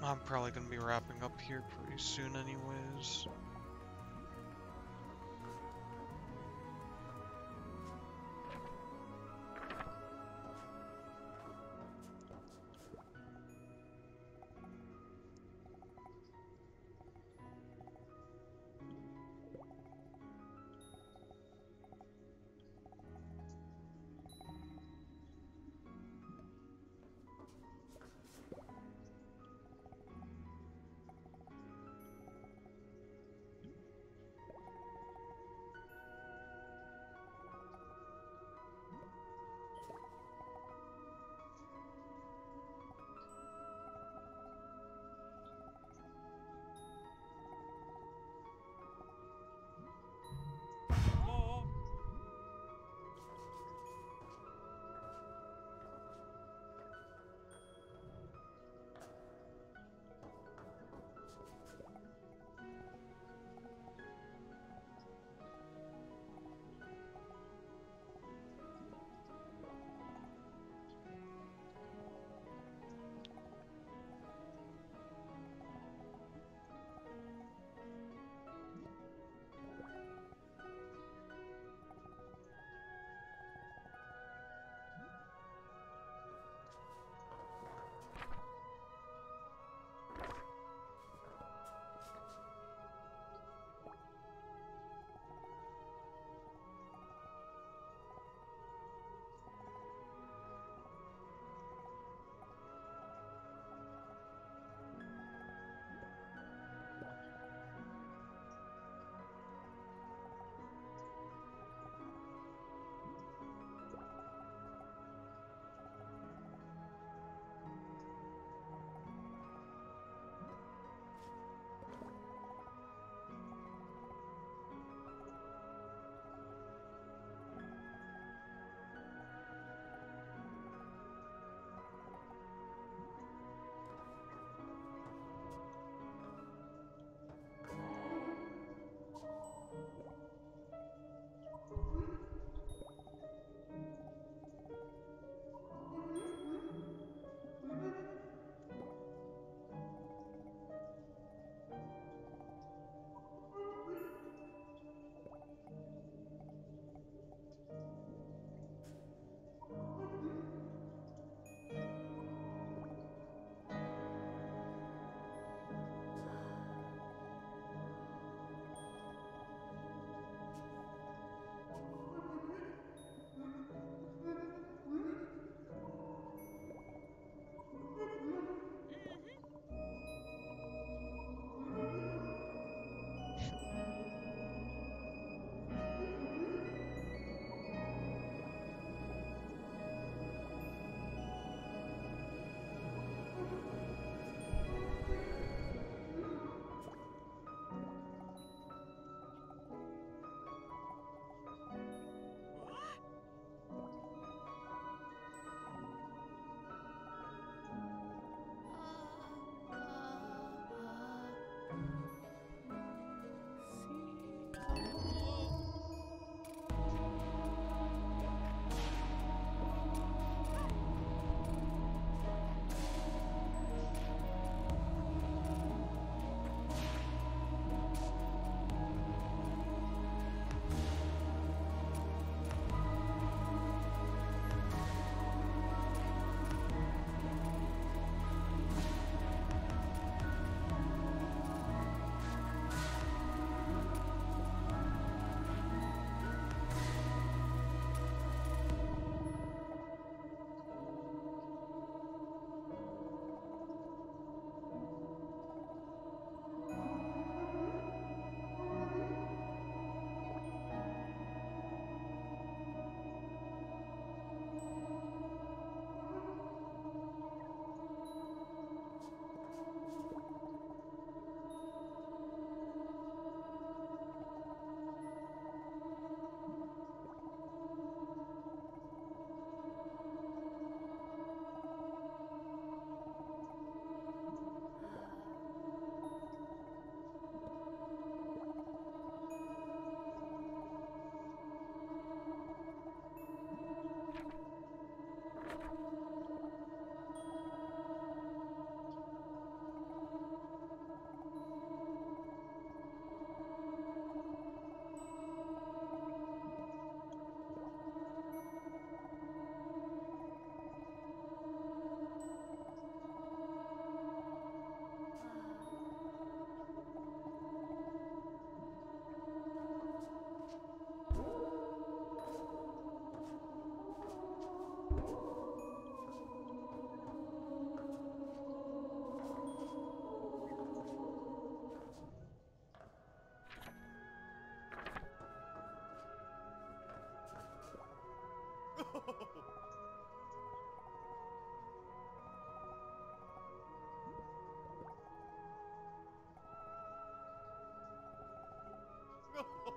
[SPEAKER 2] I'm probably gonna be wrapping up here pretty soon anyways.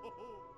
[SPEAKER 2] ho, oh. ho.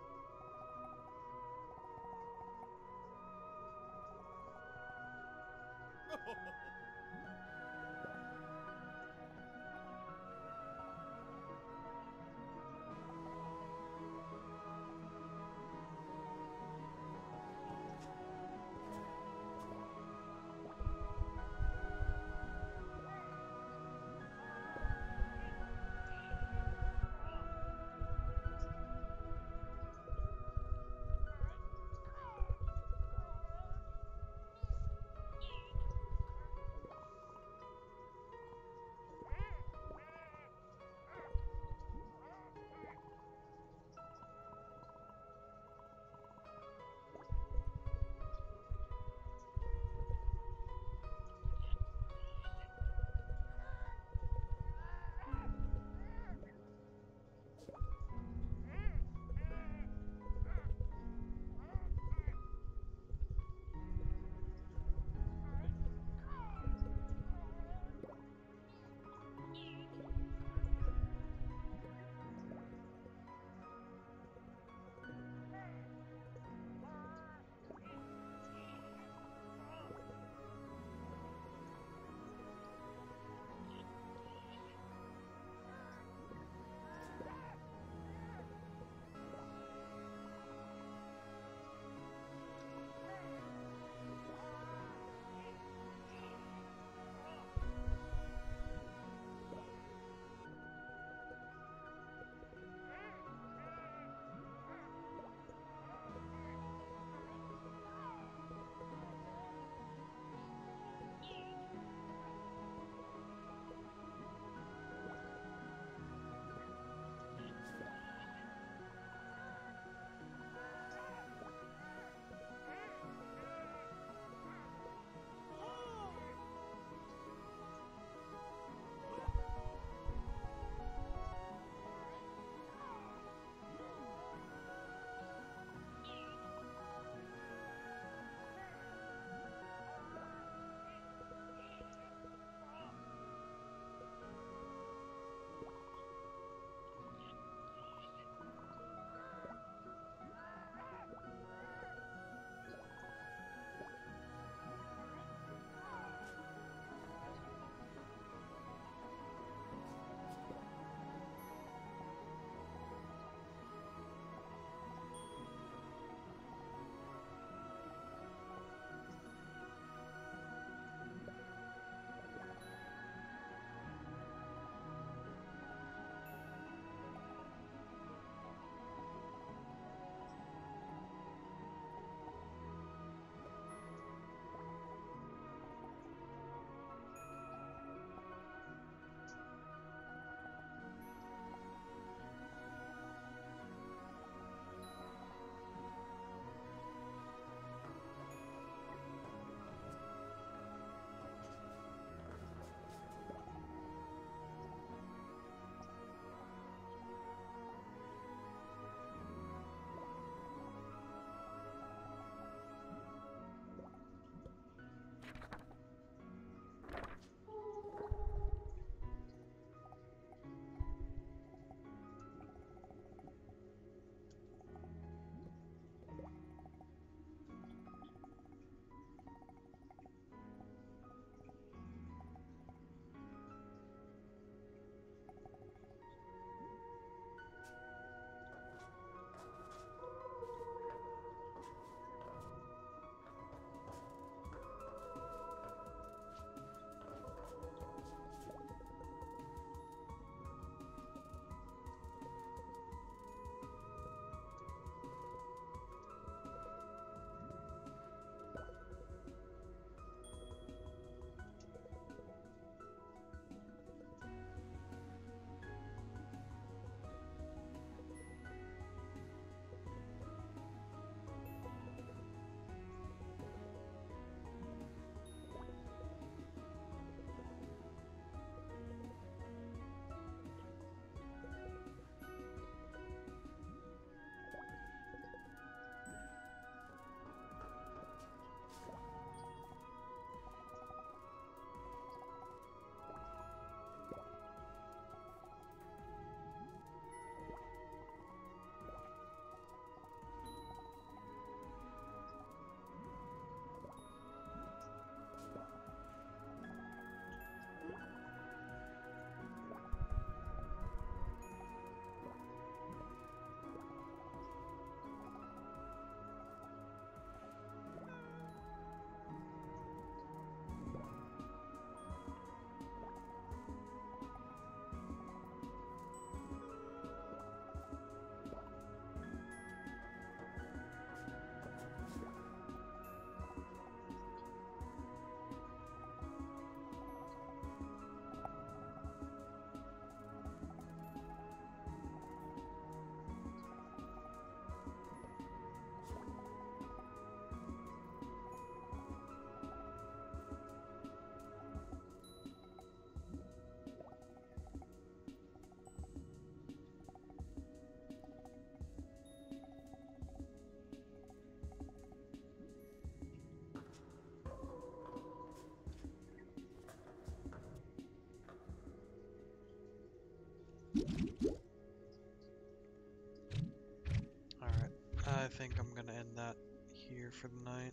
[SPEAKER 2] Alright, I think I'm gonna end that here for the night.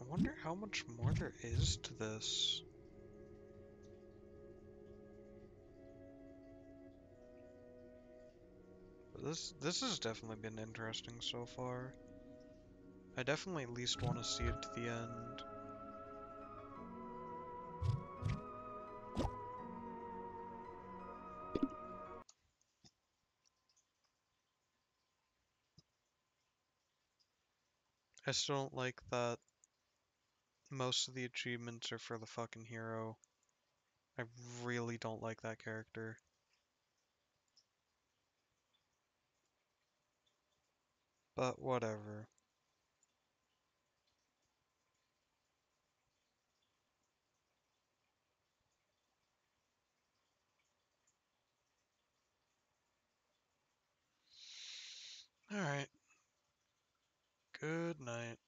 [SPEAKER 2] I wonder how much more there is to this. This this has definitely been interesting so far. I definitely at least want to see it to the end. Still don't like that most of the achievements are for the fucking hero. I really don't like that character. But whatever. Alright. Good night.